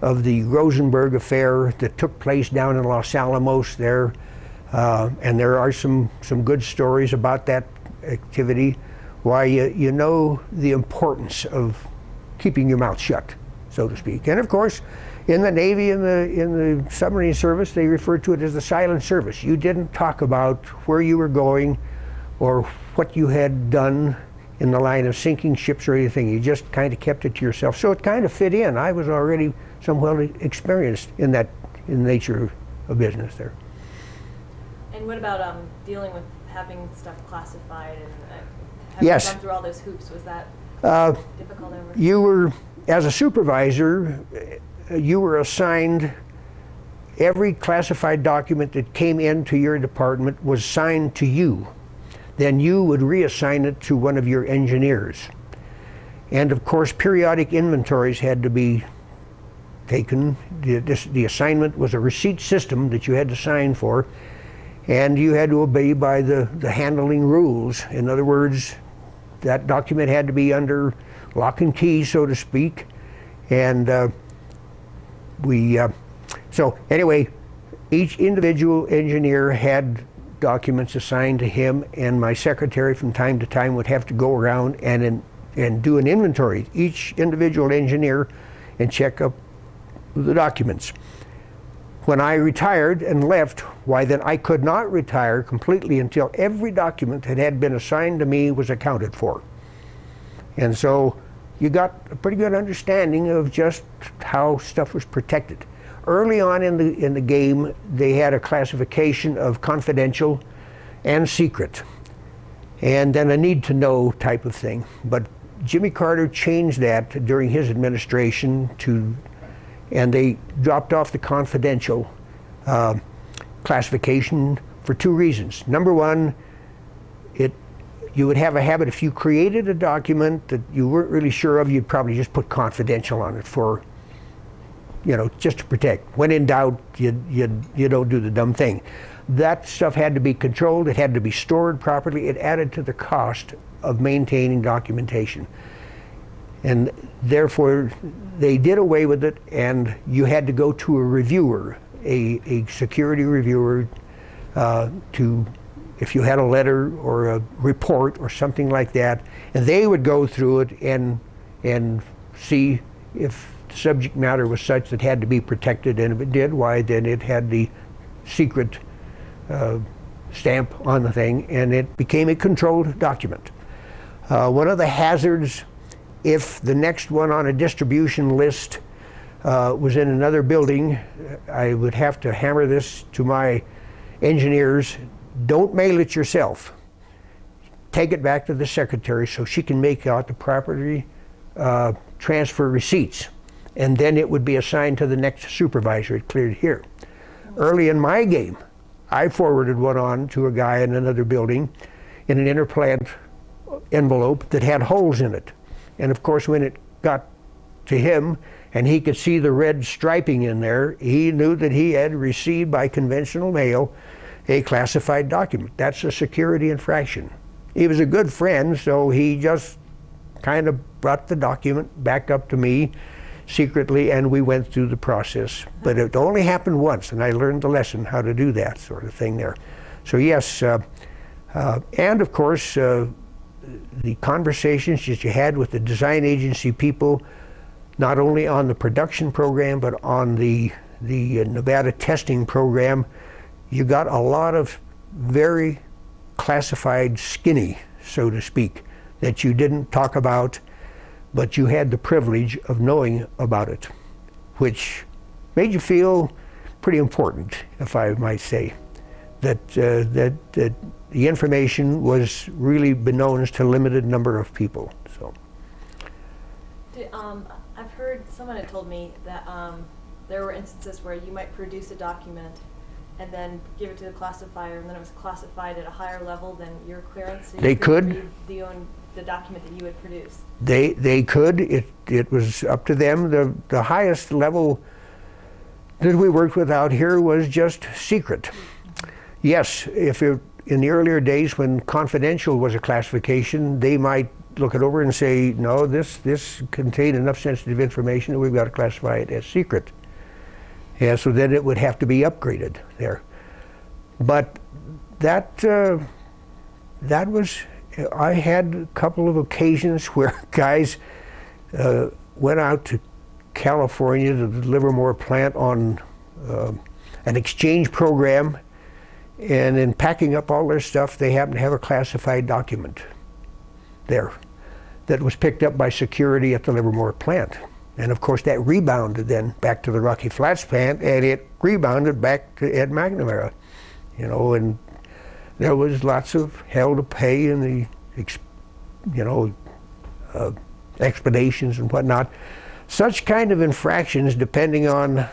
of the Rosenberg affair that took place down in Los Alamos there, uh, and there are some, some good stories about that activity, why you, you know the importance of keeping your mouth shut, so to speak. And of course, in the Navy and the, in the submarine service, they refer to it as the silent service. You didn't talk about where you were going or what you had done in the line of sinking ships or anything. You just kind of kept it to yourself. So it kind of fit in. I was already somewhat experienced in that in the nature of business there. And what about um, dealing with having stuff classified and uh, having yes. gone through all those hoops? Was that uh, difficult? You were, as a supervisor, you were assigned every classified document that came into your department was signed to you then you would reassign it to one of your engineers. And of course, periodic inventories had to be taken. The, this, the, assignment was a receipt system that you had to sign for, and you had to obey by the, the handling rules. In other words, that document had to be under lock and key, so to speak. And uh, we, uh, so anyway, each individual engineer had documents assigned to him, and my secretary from time to time would have to go around and in, and do an inventory, each individual engineer, and check up the documents. When I retired and left, why then I could not retire completely until every document that had been assigned to me was accounted for. And so you got a pretty good understanding of just how stuff was protected. Early on in the, in the game, they had a classification of confidential and secret, and then a need to know type of thing. But Jimmy Carter changed that during his administration to, and they dropped off the confidential uh, classification for two reasons. Number one, it you would have a habit if you created a document that you weren't really sure of, you'd probably just put confidential on it for you know, just to protect. When in doubt, you, you, you don't do the dumb thing. That stuff had to be controlled, it had to be stored properly, it added to the cost of maintaining documentation. And therefore, they did away with it, and you had to go to a reviewer, a, a security reviewer, uh, to, if you had a letter or a report or something like that, and they would go through it and and see if the subject matter was such that had to be protected, and if it did, why then it had the secret uh, stamp on the thing, and it became a controlled document. Uh, one of the hazards, if the next one on a distribution list uh, was in another building, I would have to hammer this to my engineers. Don't mail it yourself. Take it back to the secretary so she can make out the property uh, transfer receipts. And then it would be assigned to the next supervisor. It cleared here. Early in my game, I forwarded one on to a guy in another building in an interplant envelope that had holes in it. And of course, when it got to him and he could see the red striping in there, he knew that he had received by conventional mail a classified document. That's a security infraction. He was a good friend, so he just kind of brought the document back up to me secretly, and we went through the process. But it only happened once, and I learned the lesson how to do that sort of thing there. So yes, uh, uh, and of course, uh, the conversations that you had with the design agency people, not only on the production program, but on the, the Nevada testing program, you got a lot of very classified skinny, so to speak, that you didn't talk about but you had the privilege of knowing about it, which made you feel pretty important, if I might say, that, uh, that, that the information was really known to a limited number of people. So. Did, um, I've heard someone had told me that um, there were instances where you might produce a document and then give it to the classifier, and then it was classified at a higher level than your clearance. So they could. The, own, the document that you would produce. They they could. It it was up to them. The the highest level that we worked with out here was just secret. Yes, if it, in the earlier days when confidential was a classification, they might look it over and say, no, this this contained enough sensitive information that we've got to classify it as secret. Yeah, so then it would have to be upgraded there. But that uh, that was I had a couple of occasions where guys uh, went out to California to the Livermore plant on uh, an exchange program, and in packing up all their stuff, they happened to have a classified document there that was picked up by security at the Livermore plant. And of course, that rebounded then back to the Rocky Flats plant, and it rebounded back to Ed McNamara, you know, and there was lots of hell to pay in the, you know, uh, explanations and whatnot. Such kind of infractions, depending on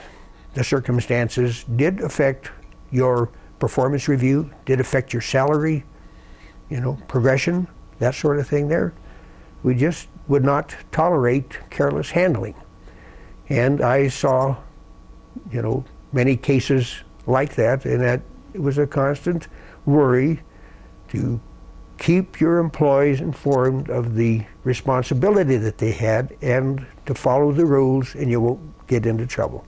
the circumstances, did affect your performance review, did affect your salary, you know, progression, that sort of thing there. We just would not tolerate careless handling. And I saw, you know, many cases like that, and that it was a constant worry to keep your employees informed of the responsibility that they had and to follow the rules and you won't get into trouble.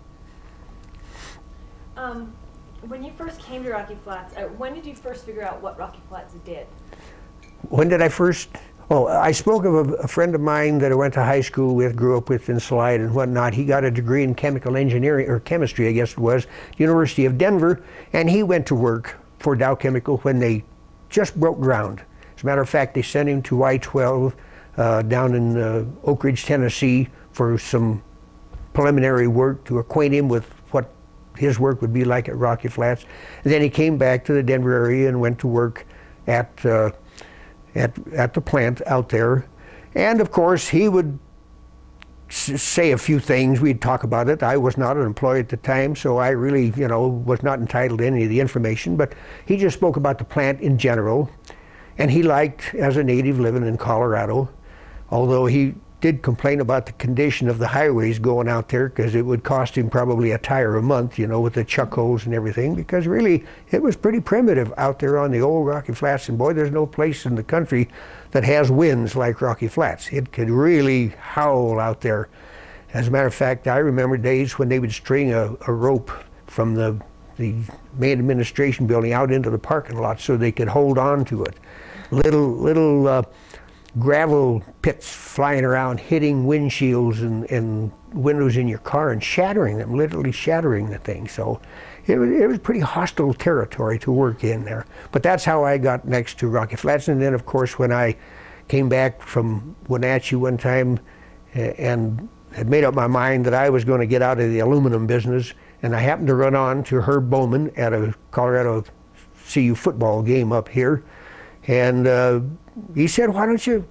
Um, when you first came to Rocky Flats, uh, when did you first figure out what Rocky Flats did? When did I first? Oh, I spoke of a, a, friend of mine that I went to high school with, grew up with in Slide and whatnot. He got a degree in chemical engineering, or chemistry, I guess it was, University of Denver, and he went to work for Dow Chemical when they just broke ground. As a matter of fact, they sent him to Y-12 uh, down in uh, Oak Ridge, Tennessee for some preliminary work to acquaint him with what his work would be like at Rocky Flats. And then he came back to the Denver area and went to work at, uh, at, at the plant out there. And of course, he would say a few things. We'd talk about it. I was not an employee at the time, so I really, you know, was not entitled to any of the information. But he just spoke about the plant in general, and he liked, as a native living in Colorado, although he did complain about the condition of the highways going out there because it would cost him probably a tire a month, you know, with the chuck holes and everything, because really it was pretty primitive out there on the old Rocky Flats. And boy, there's no place in the country that has winds like Rocky Flats. It could really howl out there. As a matter of fact, I remember days when they would string a, a rope from the, the main administration building out into the parking lot so they could hold on to it. Little little uh, gravel pits flying around, hitting windshields and, and windows in your car and shattering them, literally shattering the thing. So it was, it was pretty hostile territory to work in there. But that's how I got next to Rocky Flats. And then, of course, when I came back from Wenatchee one time and had made up my mind that I was going to get out of the aluminum business, and I happened to run on to Herb Bowman at a Colorado CU football game up here. And uh, he said, why don't you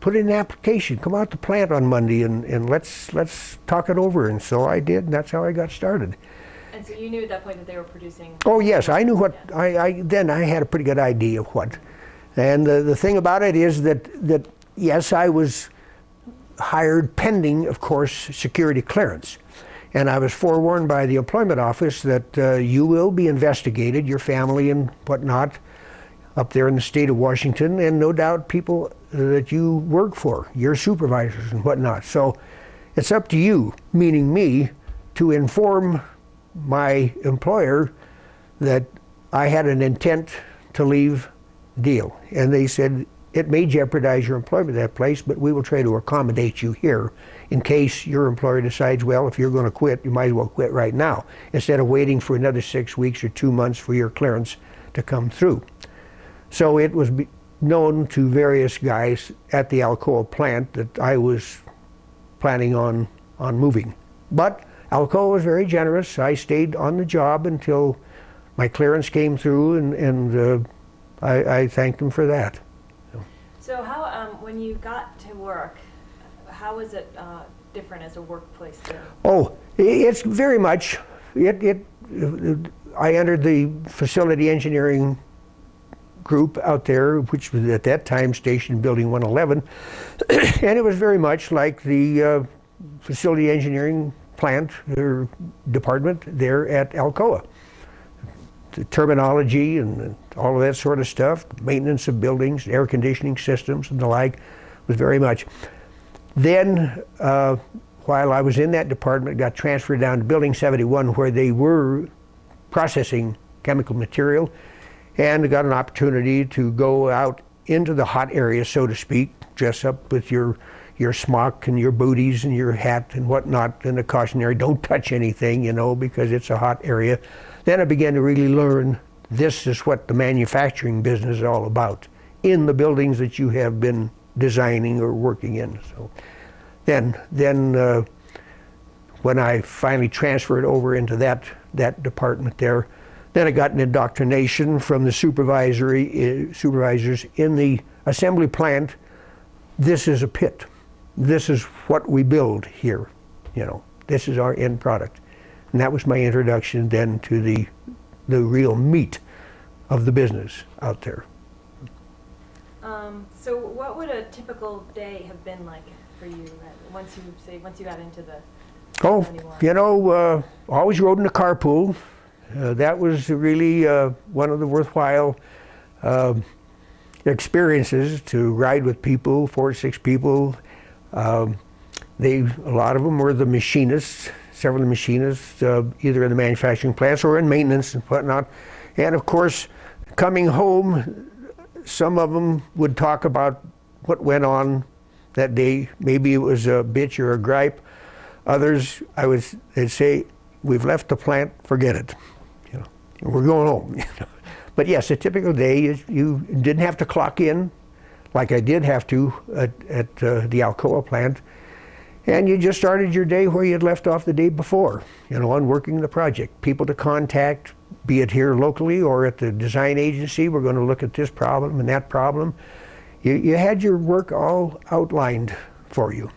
put in an application, come out to plant on Monday and, and let's, let's talk it over. And so I did, and that's how I got started. And so you knew at that point that they were producing? Oh yes, I knew what, yeah. I, I, then I had a pretty good idea of what. And the, the thing about it is that, that yes, I was hired pending, of course, security clearance. And I was forewarned by the employment office that uh, you will be investigated, your family and whatnot, up there in the state of Washington, and no doubt people that you work for, your supervisors and whatnot. So it's up to you, meaning me, to inform my employer that I had an intent to leave deal. And they said, it may jeopardize your employment at that place, but we will try to accommodate you here in case your employer decides, well, if you're going to quit, you might as well quit right now, instead of waiting for another six weeks or two months for your clearance to come through. So it was known to various guys at the Alcoa plant that I was planning on, on moving. But Alcoa was very generous. I stayed on the job until my clearance came through, and, and uh, I, I thanked them for that. So how, um, when you got to work, how was it uh, different as a workplace there? Oh, it's very much, it, it, I entered the facility engineering group out there, which was at that time Station Building 111, and it was very much like the uh, facility engineering plant or department there at Alcoa. The terminology and all of that sort of stuff, maintenance of buildings, air conditioning systems and the like, was very much. Then, uh, while I was in that department, got transferred down to Building 71 where they were processing chemical material and got an opportunity to go out into the hot area, so to speak, dress up with your your smock and your booties and your hat and whatnot and a cautionary don't touch anything, you know, because it's a hot area. Then I began to really learn this is what the manufacturing business is all about in the buildings that you have been designing or working in. So then, then uh, when I finally transferred over into that that department there, then I got an indoctrination from the supervisory uh, supervisors in the assembly plant. This is a pit. This is what we build here. You know, this is our end product, and that was my introduction then to the the real meat of the business out there. Um, so, what would a typical day have been like for you once you say once you got into the? Oh, you know, uh, always rode in a carpool. Uh, that was really uh, one of the worthwhile um, experiences to ride with people, four or six people. Um, they, a lot of them were the machinists, several machinists, uh, either in the manufacturing plants or in maintenance and whatnot. And of course, coming home, some of them would talk about what went on that day. Maybe it was a bitch or a gripe. Others, I would they'd say, "We've left the plant. Forget it." We're going home. but yes, a typical day is you didn't have to clock in like I did have to at, at uh, the Alcoa plant. And you just started your day where you had left off the day before, you know, on working the project. People to contact, be it here locally or at the design agency, we're going to look at this problem and that problem. You, you had your work all outlined for you.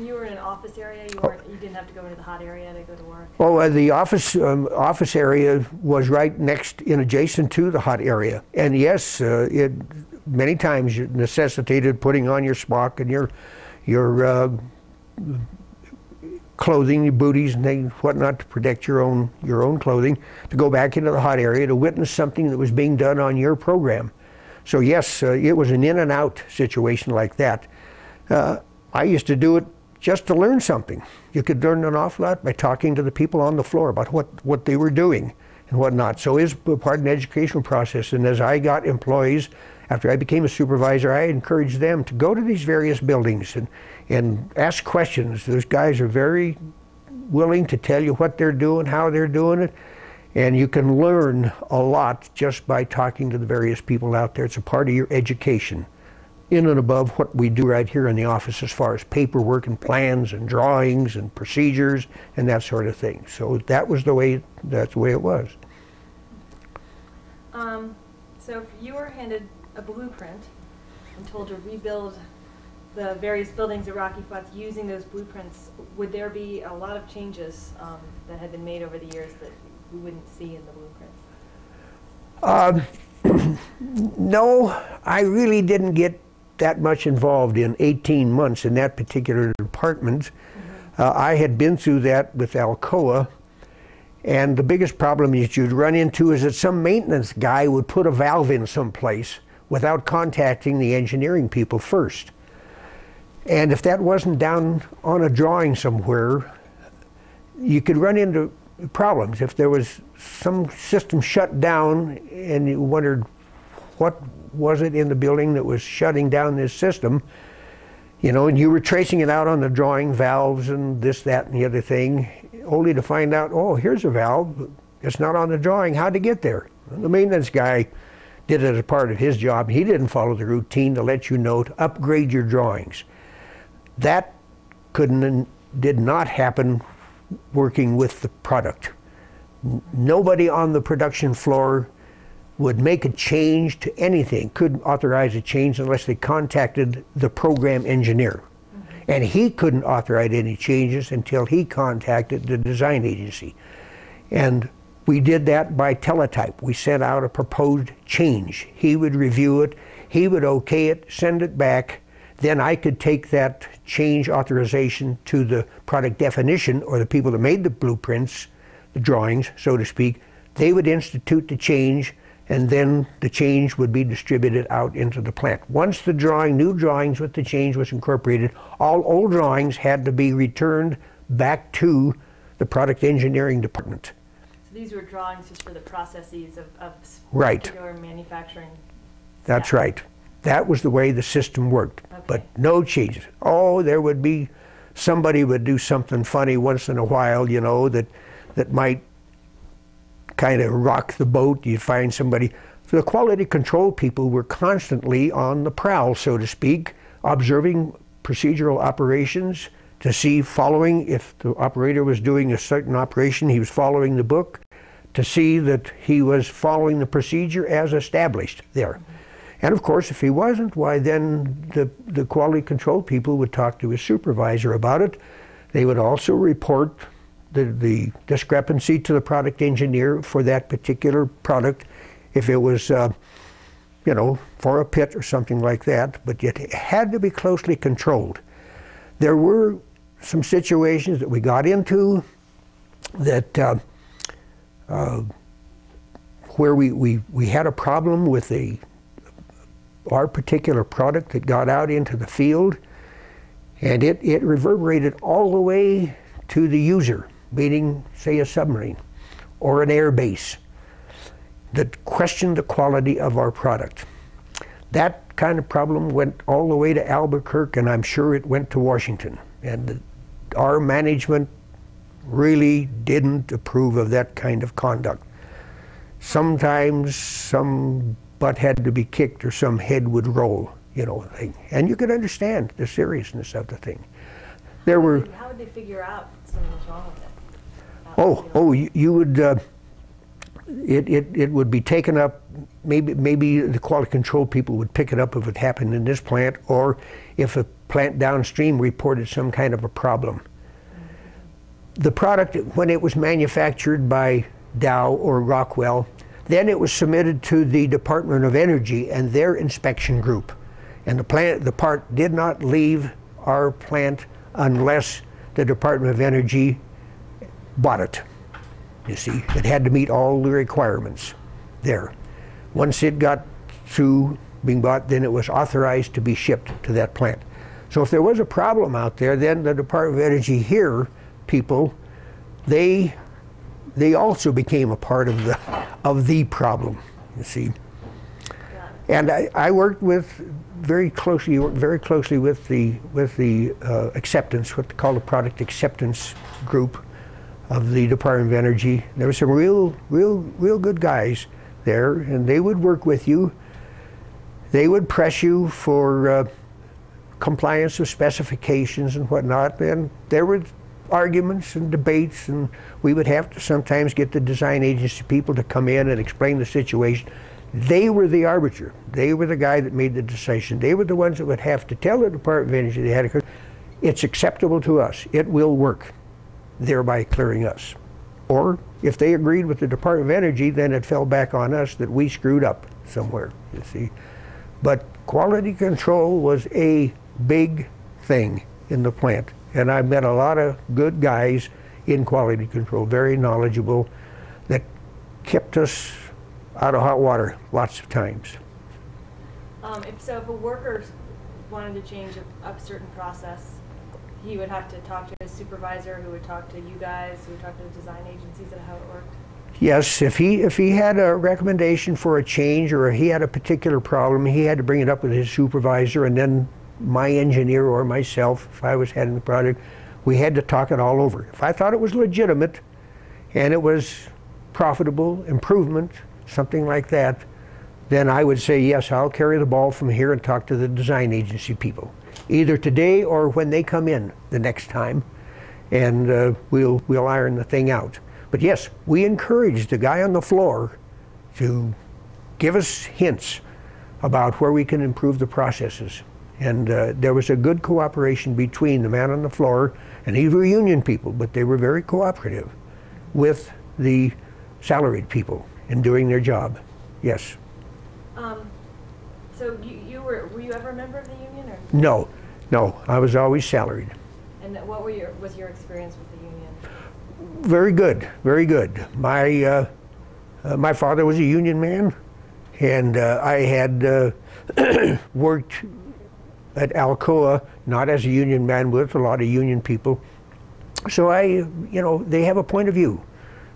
And you were in an office area. You weren't. You didn't have to go into the hot area to go to work. Oh, uh, the office um, office area was right next, in adjacent to the hot area. And yes, uh, it many times you necessitated putting on your smock and your your uh, clothing, your booties and things, whatnot to protect your own your own clothing. To go back into the hot area to witness something that was being done on your program. So yes, uh, it was an in and out situation like that. Uh, I used to do it just to learn something. You could learn an awful lot by talking to the people on the floor about what, what they were doing and whatnot. So it's part of an educational process. And as I got employees, after I became a supervisor, I encouraged them to go to these various buildings and, and ask questions. Those guys are very willing to tell you what they're doing, how they're doing it. And you can learn a lot just by talking to the various people out there. It's a part of your education in and above what we do right here in the office as far as paperwork and plans and drawings and procedures and that sort of thing. So that was the way, that's the way it was. Um, so if you were handed a blueprint and told to rebuild the various buildings at Rocky Flats using those blueprints, would there be a lot of changes um, that had been made over the years that we wouldn't see in the blueprints? Um, no, I really didn't get that much involved in 18 months in that particular department. Mm -hmm. uh, I had been through that with Alcoa, and the biggest problem that you'd run into is that some maintenance guy would put a valve in someplace without contacting the engineering people first. And if that wasn't down on a drawing somewhere, you could run into problems. If there was some system shut down and you wondered what was it in the building that was shutting down this system, you know, and you were tracing it out on the drawing, valves and this, that, and the other thing, only to find out, oh, here's a valve. It's not on the drawing. How'd it get there? The maintenance guy did it as part of his job. He didn't follow the routine to let you know to upgrade your drawings. That couldn't, did not happen working with the product. Nobody on the production floor would make a change to anything, couldn't authorize a change unless they contacted the program engineer. And he couldn't authorize any changes until he contacted the design agency. And we did that by teletype. We sent out a proposed change. He would review it, he would okay it, send it back. Then I could take that change authorization to the product definition or the people that made the blueprints, the drawings, so to speak. They would institute the change and then the change would be distributed out into the plant. Once the drawing, new drawings with the change was incorporated, all old drawings had to be returned back to the product engineering department. So these were drawings just for the processes of, of right. particular manufacturing. That's right. That was the way the system worked, okay. but no changes. Oh, there would be somebody would do something funny once in a while, you know, that that might kind of rock the boat. You'd find somebody. The quality control people were constantly on the prowl, so to speak, observing procedural operations to see following if the operator was doing a certain operation, he was following the book, to see that he was following the procedure as established there. And of course, if he wasn't, why then the, the quality control people would talk to his supervisor about it. They would also report the, the discrepancy to the product engineer for that particular product if it was, uh, you know, for a pit or something like that, but it had to be closely controlled. There were some situations that we got into that uh, uh, where we, we, we had a problem with a, our particular product that got out into the field and it, it reverberated all the way to the user meaning, say, a submarine or an air base that questioned the quality of our product. That kind of problem went all the way to Albuquerque, and I'm sure it went to Washington. And our management really didn't approve of that kind of conduct. Sometimes some butt had to be kicked or some head would roll, you know, and you could understand the seriousness of the thing. There were. How would they figure out something was wrong with it? Oh, oh, you, you would, uh, it, it, it would be taken up, maybe, maybe the quality control people would pick it up if it happened in this plant, or if a plant downstream reported some kind of a problem. The product, when it was manufactured by Dow or Rockwell, then it was submitted to the Department of Energy and their inspection group. And the plant, the part did not leave our plant unless the Department of Energy bought it. You see, it had to meet all the requirements there. Once it got through being bought, then it was authorized to be shipped to that plant. So if there was a problem out there, then the Department of Energy here, people, they they also became a part of the of the problem. You see, and I, I worked with very closely very closely with the with the uh, acceptance, what they call the product acceptance group of the Department of Energy. There were some real real real good guys there, and they would work with you. They would press you for uh, compliance with specifications and whatnot, and there were arguments and debates, and we would have to sometimes get the design agency people to come in and explain the situation. They were the arbiter. They were the guy that made the decision. They were the ones that would have to tell the Department of Energy they had to, it's acceptable to us. It will work, thereby clearing us. Or if they agreed with the Department of Energy, then it fell back on us that we screwed up somewhere, you see. But quality control was a big thing in the plant. And I met a lot of good guys in quality control, very knowledgeable, that kept us out of hot water lots of times. Um, if so, if a worker wanted to change a, a certain process, he would have to talk to his supervisor, who would talk to you guys, who would talk to the design agencies, and how it worked. Yes, if he if he had a recommendation for a change or he had a particular problem, he had to bring it up with his supervisor, and then my engineer or myself, if I was heading the project, we had to talk it all over. If I thought it was legitimate and it was profitable, improvement, something like that, then I would say, yes, I'll carry the ball from here and talk to the design agency people, either today or when they come in the next time, and uh, we'll, we'll iron the thing out. But yes, we encourage the guy on the floor to give us hints about where we can improve the processes. And uh, there was a good cooperation between the man on the floor, and these were union people, but they were very cooperative with the salaried people in doing their job. Yes. Um, so you, you were were you ever a member of the union or? No, no. I was always salaried. And what were your was your experience with the union? Very good, very good. My uh, uh, my father was a union man, and uh, I had uh, worked at Alcoa, not as a union man, with a lot of union people. So I, you know, they have a point of view.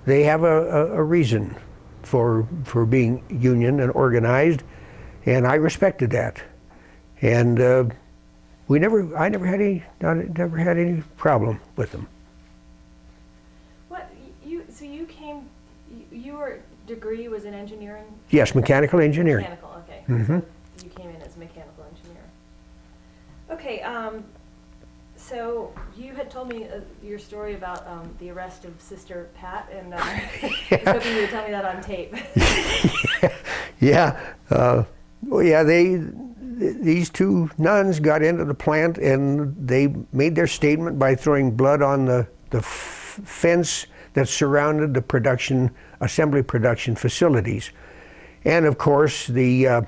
They have a, a, a reason for for being union and organized, and I respected that. And uh, we never, I never had any, not, never had any problem with them. What you so you came, you, your degree was in engineering. Yes, mechanical engineering. Mechanical, okay. Mm -hmm. So you came in as a mechanical engineer. Okay, um, so you had told me uh, your story about um, the arrest of Sister Pat, and uh, I was hoping you would tell me that on tape. yeah, uh, well, yeah. They, th- these two nuns got into the plant and they made their statement by throwing blood on the the fence that surrounded the production assembly production facilities, and of course the. Uh,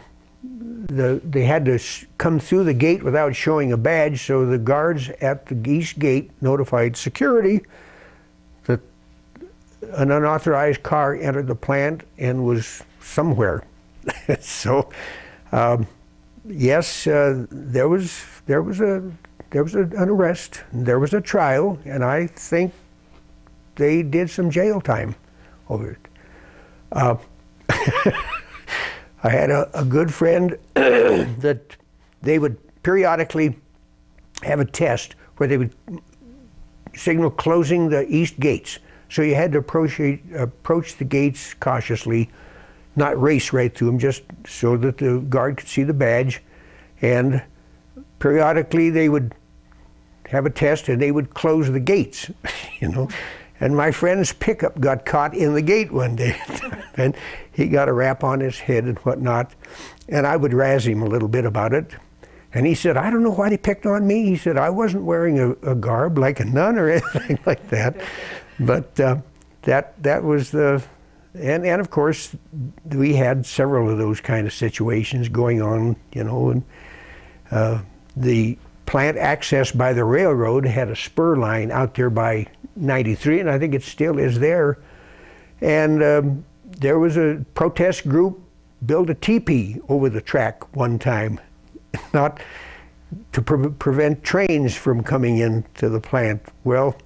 the, they had to come through the gate without showing a badge, so the guards at the east gate notified security that an unauthorized car entered the plant and was somewhere. so, um, yes, uh, there was there was a there was a, an arrest, there was a trial, and I think they did some jail time over it. Uh, I had a, a good friend that they would periodically have a test where they would signal closing the east gates. So you had to approach, approach the gates cautiously, not race right through them, just so that the guard could see the badge. And periodically they would have a test and they would close the gates, you know. And my friend's pickup got caught in the gate one day, and he got a rap on his head and whatnot. And I would razz him a little bit about it. And he said, I don't know why they picked on me. He said, I wasn't wearing a, a garb like a nun or anything like that. But uh, that, that was the, and, and of course, we had several of those kind of situations going on, you know, and uh, the plant access by the railroad had a spur line out there by 93, and I think it still is there. And um, there was a protest group built a teepee over the track one time, not to pre- prevent trains from coming into the plant. Well,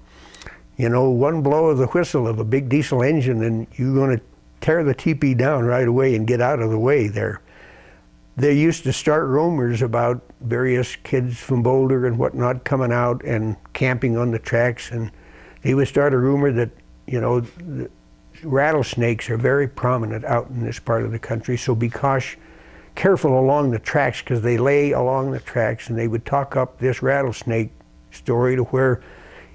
You know, one blow of the whistle of a big diesel engine, and you're going to tear the teepee down right away and get out of the way there. They used to start rumors about various kids from Boulder and whatnot coming out and camping on the tracks, and they would start a rumor that, you know, rattlesnakes are very prominent out in this part of the country, so be cautious, careful along the tracks because they lay along the tracks, and they would talk up this rattlesnake story to where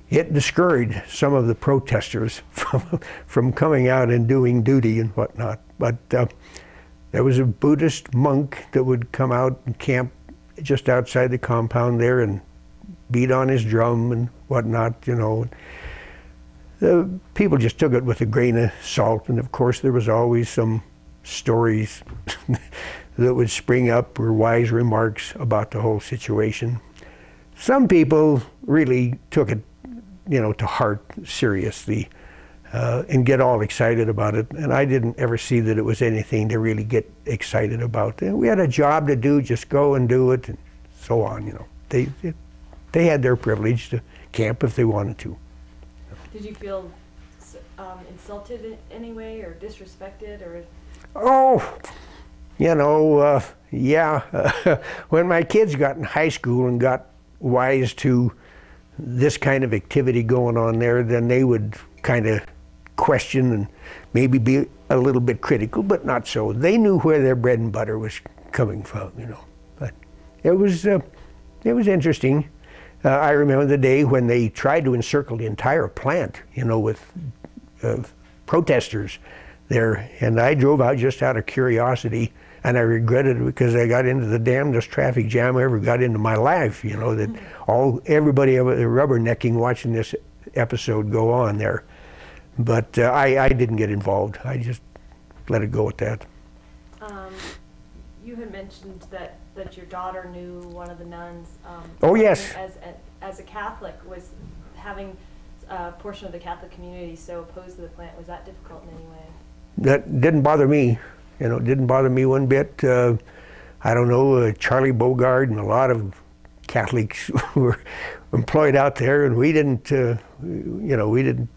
it discouraged some of the protesters from, from coming out and doing duty and whatnot. But uh, there was a Buddhist monk that would come out and camp just outside the compound there and beat on his drum and whatnot, you know. The people just took it with a grain of salt, and of course there was always some stories that would spring up or wise remarks about the whole situation. Some people really took it you know, to heart seriously uh, and get all excited about it. And I didn't ever see that it was anything to really get excited about. We had a job to do, just go and do it, and so on. You know, they they had their privilege to camp if they wanted to. Did you feel um, insulted in any way or disrespected or? Oh, you know, uh, yeah. when my kids got in high school and got wise to this kind of activity going on there, then they would kind of question and maybe be a little bit critical, but not so. They knew where their bread and butter was coming from, you know. But it was uh, it was interesting. Uh, I remember the day when they tried to encircle the entire plant, you know, with uh, protesters there, and I drove out just out of curiosity and I regretted it because I got into the damnedest traffic jam I ever got into my life. You know that all everybody ever rubbernecking watching this episode go on there, but uh, I I didn't get involved. I just let it go at that. Um, you had mentioned that that your daughter knew one of the nuns. Um, oh yes. As as a Catholic, was having a portion of the Catholic community so opposed to the plant was that difficult in any way? That didn't bother me. You know, it didn't bother me one bit. Uh, I don't know, uh, Charlie Bogard and a lot of Catholics were employed out there, and we didn't, uh, you know, we didn't,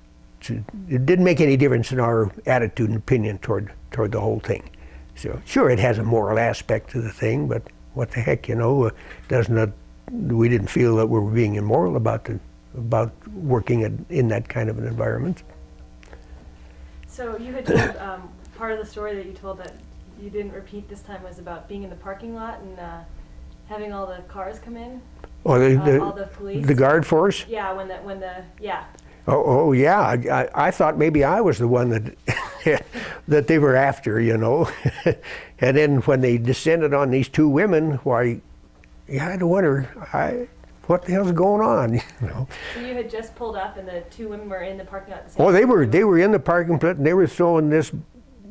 it didn't make any difference in our attitude and opinion toward, toward the whole thing. So, sure, it has a moral aspect to the thing, but what the heck, you know, uh, doesn't that, we didn't feel that we were being immoral about the, about working in, in that kind of an environment. So you had told um, part of the story that you told that you didn't repeat this time was about being in the parking lot and uh, having all the cars come in. Oh, the, uh, the, all the police. The guard force. Yeah, when the when the yeah. Oh, oh yeah. I, I, I thought maybe I was the one that that they were after, you know. and then when they descended on these two women, why, you had to wonder, I, what the hell's going on, you know. So you had just pulled up, and the two women were in the parking lot. The same oh, they were they were in the parking lot, and they were throwing this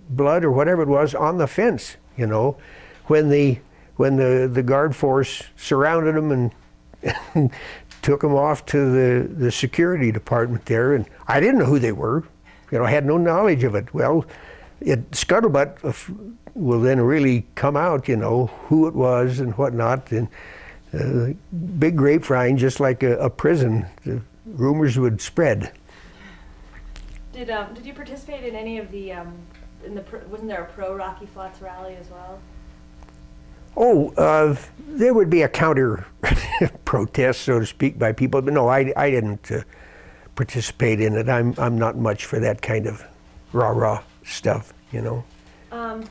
blood or whatever it was on the fence, you know, when the when the, the guard force surrounded them and, took them off to the, the security department there. And I didn't know who they were, you know, I had no knowledge of it. Well, it scuttlebutt will then really come out, you know, who it was and whatnot. And uh, big grapevine, just like a, a prison, the rumors would spread. Did um, did you participate in any of the um, in the wasn't there a pro Rocky Flats rally as well? Oh, uh, there would be a counter protest, so to speak, by people. But no, I, I didn't uh, participate in it. I'm I'm not much for that kind of rah rah stuff, you know. Um,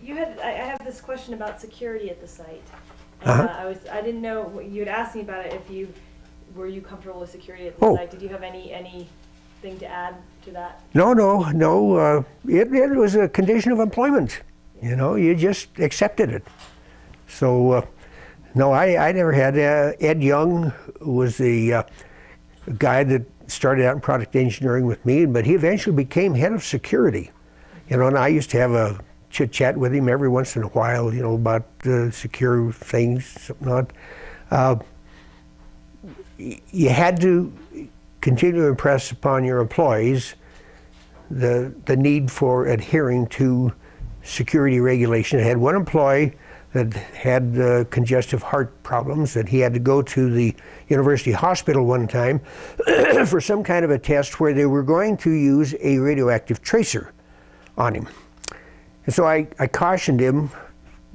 you had I have this question about security at the site. And, uh-huh. uh, I was I didn't know you had asked me about it. If you were you comfortable with security at the oh. site? Did you have any any thing to add to that? No, no, no. Uh, it, it was a condition of employment. You know, you just accepted it. So, uh, no, I, I never had. Uh, Ed Young was the uh, guy that started out in product engineering with me, but he eventually became head of security. You know, and I used to have a chit chat with him every once in a while, you know, about uh, secure things, something not. Uh, you had to continue to impress upon your employees the, the need for adhering to security regulation. I had one employee that had uh, congestive heart problems, that he had to go to the university hospital one time for some kind of a test where they were going to use a radioactive tracer on him. And so I, I cautioned him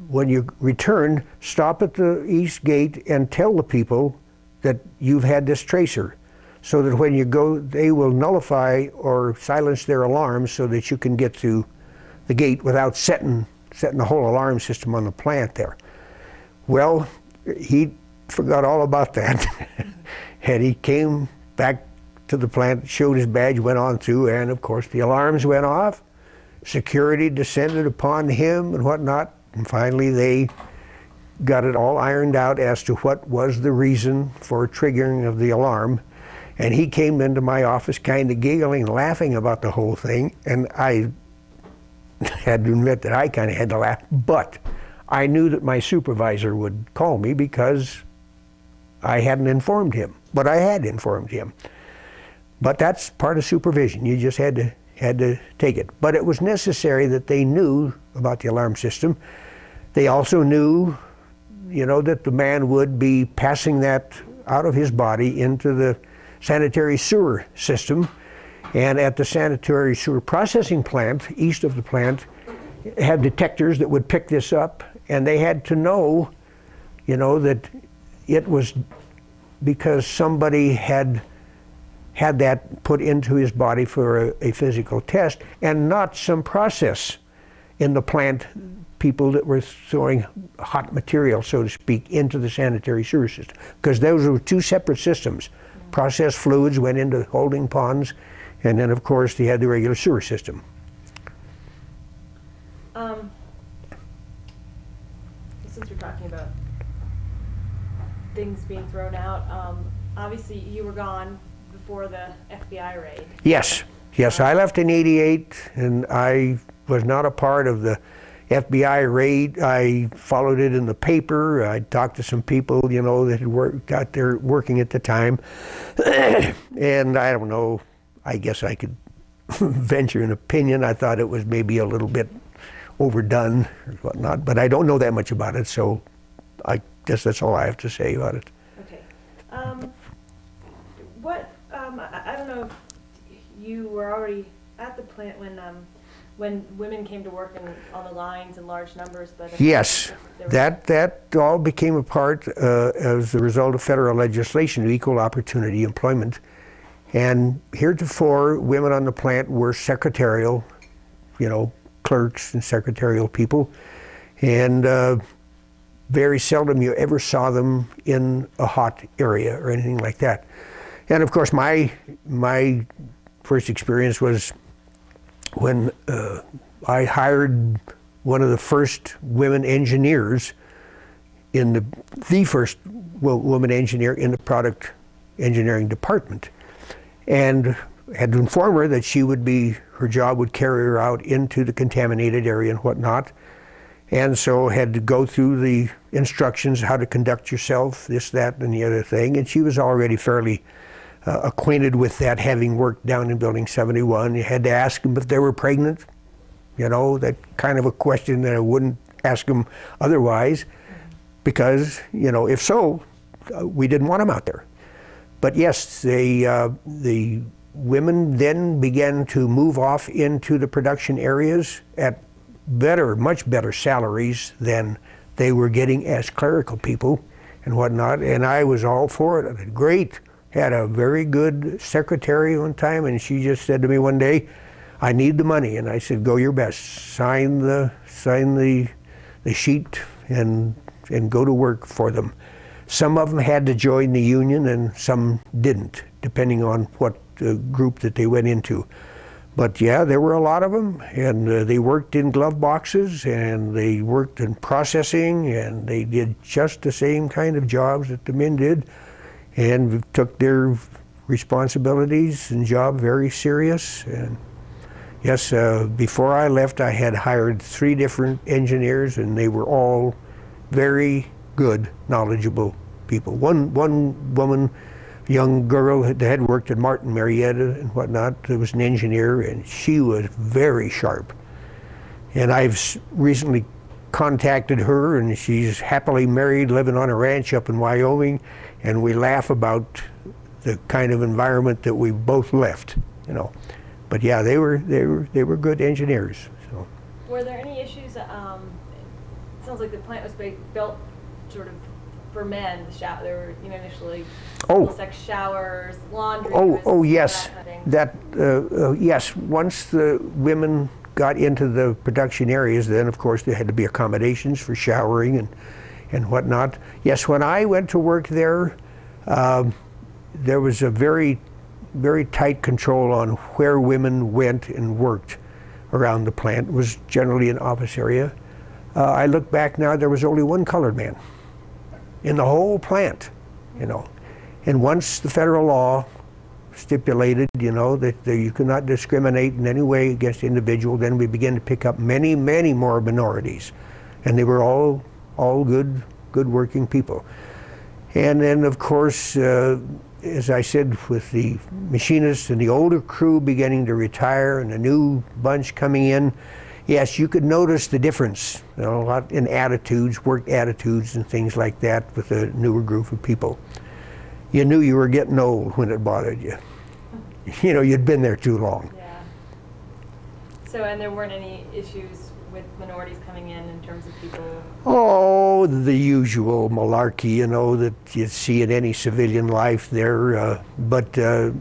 when you return, stop at the east gate and tell the people that you've had this tracer so that when you go, they will nullify or silence their alarms so that you can get to the gate without setting, setting the whole alarm system on the plant there. Well, he forgot all about that. and he came back to the plant, showed his badge, went on through, and of course the alarms went off. Security descended upon him and whatnot. And finally, they got it all ironed out as to what was the reason for triggering of the alarm. And he came into my office kind of giggling, laughing about the whole thing. And I had to admit that I kind of had to laugh. But I knew that my supervisor would call me because I hadn't informed him. But I had informed him. But that's part of supervision. You just had to had to take it. But it was necessary that they knew about the alarm system. They also knew, you know, that the man would be passing that out of his body into the sanitary sewer system. And at the sanitary sewer processing plant, east of the plant, had detectors that would pick this up, and they had to know, you know, that it was because somebody had had that put into his body for a, a physical test, and not some process in the plant people that were throwing hot material, so to speak, into the sanitary sewer system. Because those were two separate systems. Processed fluids went into holding ponds, and then, of course, they had the regular sewer system. Um, since we're talking about things being thrown out, um, obviously you were gone before the FBI raid. Yes, yes, I left in '88, and I was not a part of the FBI raid. I followed it in the paper. I talked to some people, you know, that had worked, got there working at the time. and I don't know, I guess I could venture an opinion. I thought it was maybe a little bit overdone or whatnot, but I don't know that much about it, so I guess that's all I have to say about it. Okay. Um, what, um, I, I don't know if you were already at the plant when, um, when women came to work in, on the lines in large numbers, but. Yes, if there was- that, that all became a part uh, as a result of federal legislation of equal opportunity employment. And heretofore, women on the plant were secretarial, you know, clerks and secretarial people. And uh, very seldom you ever saw them in a hot area or anything like that. And of course, my, my first experience was when uh, I hired one of the first women engineers in the the first wo- woman engineer in the product engineering department, and had to inform her that she would be her job would carry her out into the contaminated area and whatnot, and so had to go through the instructions how to conduct yourself, this, that, and the other thing, and she was already fairly uh, acquainted with that, having worked down in Building 71. You had to ask them if they were pregnant. You know, that kind of a question that I wouldn't ask them otherwise, because, you know, if so, uh, we didn't want them out there. But yes, they, uh, the women then began to move off into the production areas at better, much better salaries than they were getting as clerical people and whatnot. And I was all for it. Great. Had a very good secretary one time, and she just said to me one day, "I need the money," and I said, "Go your best. Sign the sign the the sheet and and go to work for them." Some of them had to join the union, and some didn't, depending on what uh, group that they went into. But yeah, there were a lot of them, and uh, they worked in glove boxes, and they worked in processing, and they did just the same kind of jobs that the men did, and took their responsibilities and job very serious. And yes, uh, before I left, I had hired three different engineers, and they were all very good, knowledgeable people. One one woman young girl that had worked at Martin Marietta and whatnot, that was an engineer, and she was very sharp. And I've recently contacted her, and she's happily married, living on a ranch up in Wyoming, and we laugh about the kind of environment that we both left, you know. But yeah, they were they were they were good engineers. So Were there any issues, um, it sounds like the plant was built sort of for men, the shower, there were, you know, initially Oh. sex showers, laundry. oh oh yes, that kind of that uh, uh, yes. Once the women got into the production areas, then of course there had to be accommodations for showering and and whatnot. Yes, when I went to work there, um, there was a very very tight control on where women went and worked around the plant. It was generally an office area. Uh, I look back now, there was only one colored man in the whole plant, you know. And once the federal law stipulated, you know, that, that you cannot discriminate in any way against individual, then we began to pick up many, many more minorities, and they were all, all good, good working people. And then, of course, uh, as I said, with the machinists and the older crew beginning to retire and a new bunch coming in, yes, you could notice the difference, you know, a lot in attitudes, work attitudes, and things like that with a newer group of people. You knew you were getting old when it bothered you. You know, you'd been there too long. Yeah. So, and there weren't any issues with minorities coming in in terms of people, Oh, the usual malarkey, you know, that you see in any civilian life there. Uh, but uh,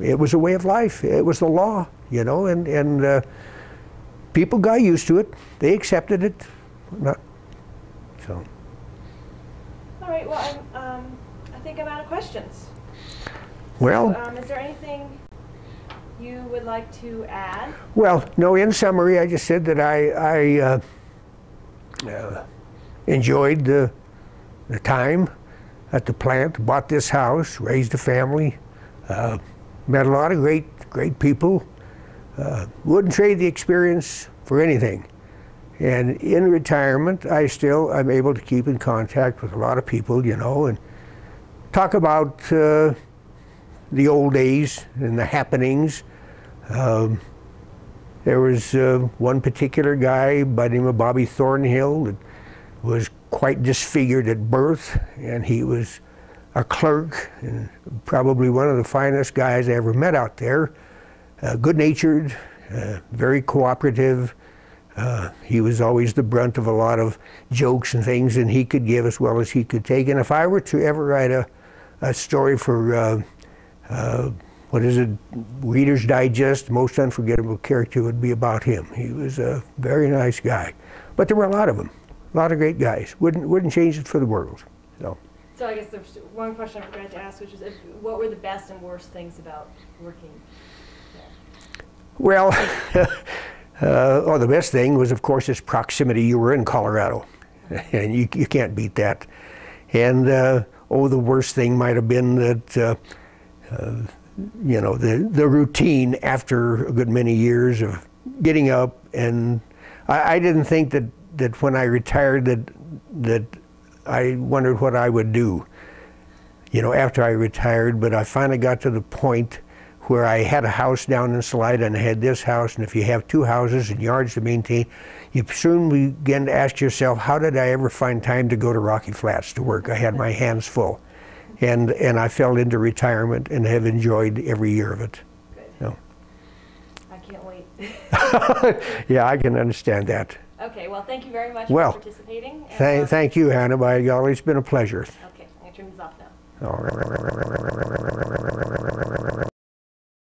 it was a way of life. It was the law, you know, and, and uh, people got used to it. They accepted it. Not, so, all right, well, I'm, um, I think I'm out of questions. well, Um, is there anything you would like to add? well, no, in summary, I just said that I, I uh, uh, enjoyed the, the time at the plant, bought this house, raised a family, uh, met a lot of great, great people. Uh, wouldn't trade the experience for anything. And in retirement, I still am able to keep in contact with a lot of people, you know, and talk about uh, the old days and the happenings. Um, there was uh, one particular guy by the name of Bobby Thornhill that was quite disfigured at birth, and he was a clerk and probably one of the finest guys I ever met out there. Uh, good-natured, uh, very cooperative. Uh, he was always the brunt of a lot of jokes and things, and he could give as well as he could take. And if I were to ever write a, a story for uh, uh, what is it, Reader's Digest, most unforgettable character would be about him. He was a very nice guy, but there were a lot of them, a lot of great guys. Wouldn't wouldn't change it for the world. So. So I guess there's one question I forgot to ask, which is if, what were the best and worst things about working there? Well, uh, oh, the best thing was, of course, its proximity. You were in Colorado, and you, you can't beat that. And uh, oh, the worst thing might have been that, uh, you know, the the routine after a good many years of getting up, and I, I didn't think that that when I retired that that I wondered what I would do you know, after I retired, but I finally got to the point where I had a house down in Salida and I had this house, and if you have two houses and yards to maintain, you soon begin to ask yourself, how did I ever find time to go to Rocky Flats to work? I had my hands full. And, and I fell into retirement and have enjoyed every year of it. Good. No. I can't wait. Yeah, I can understand that. Okay, well, thank you very much Well, for participating. Thank, uh, thank you, Hannah. By golly, it's been a pleasure. Okay, I'm gonna turn this off now. All right.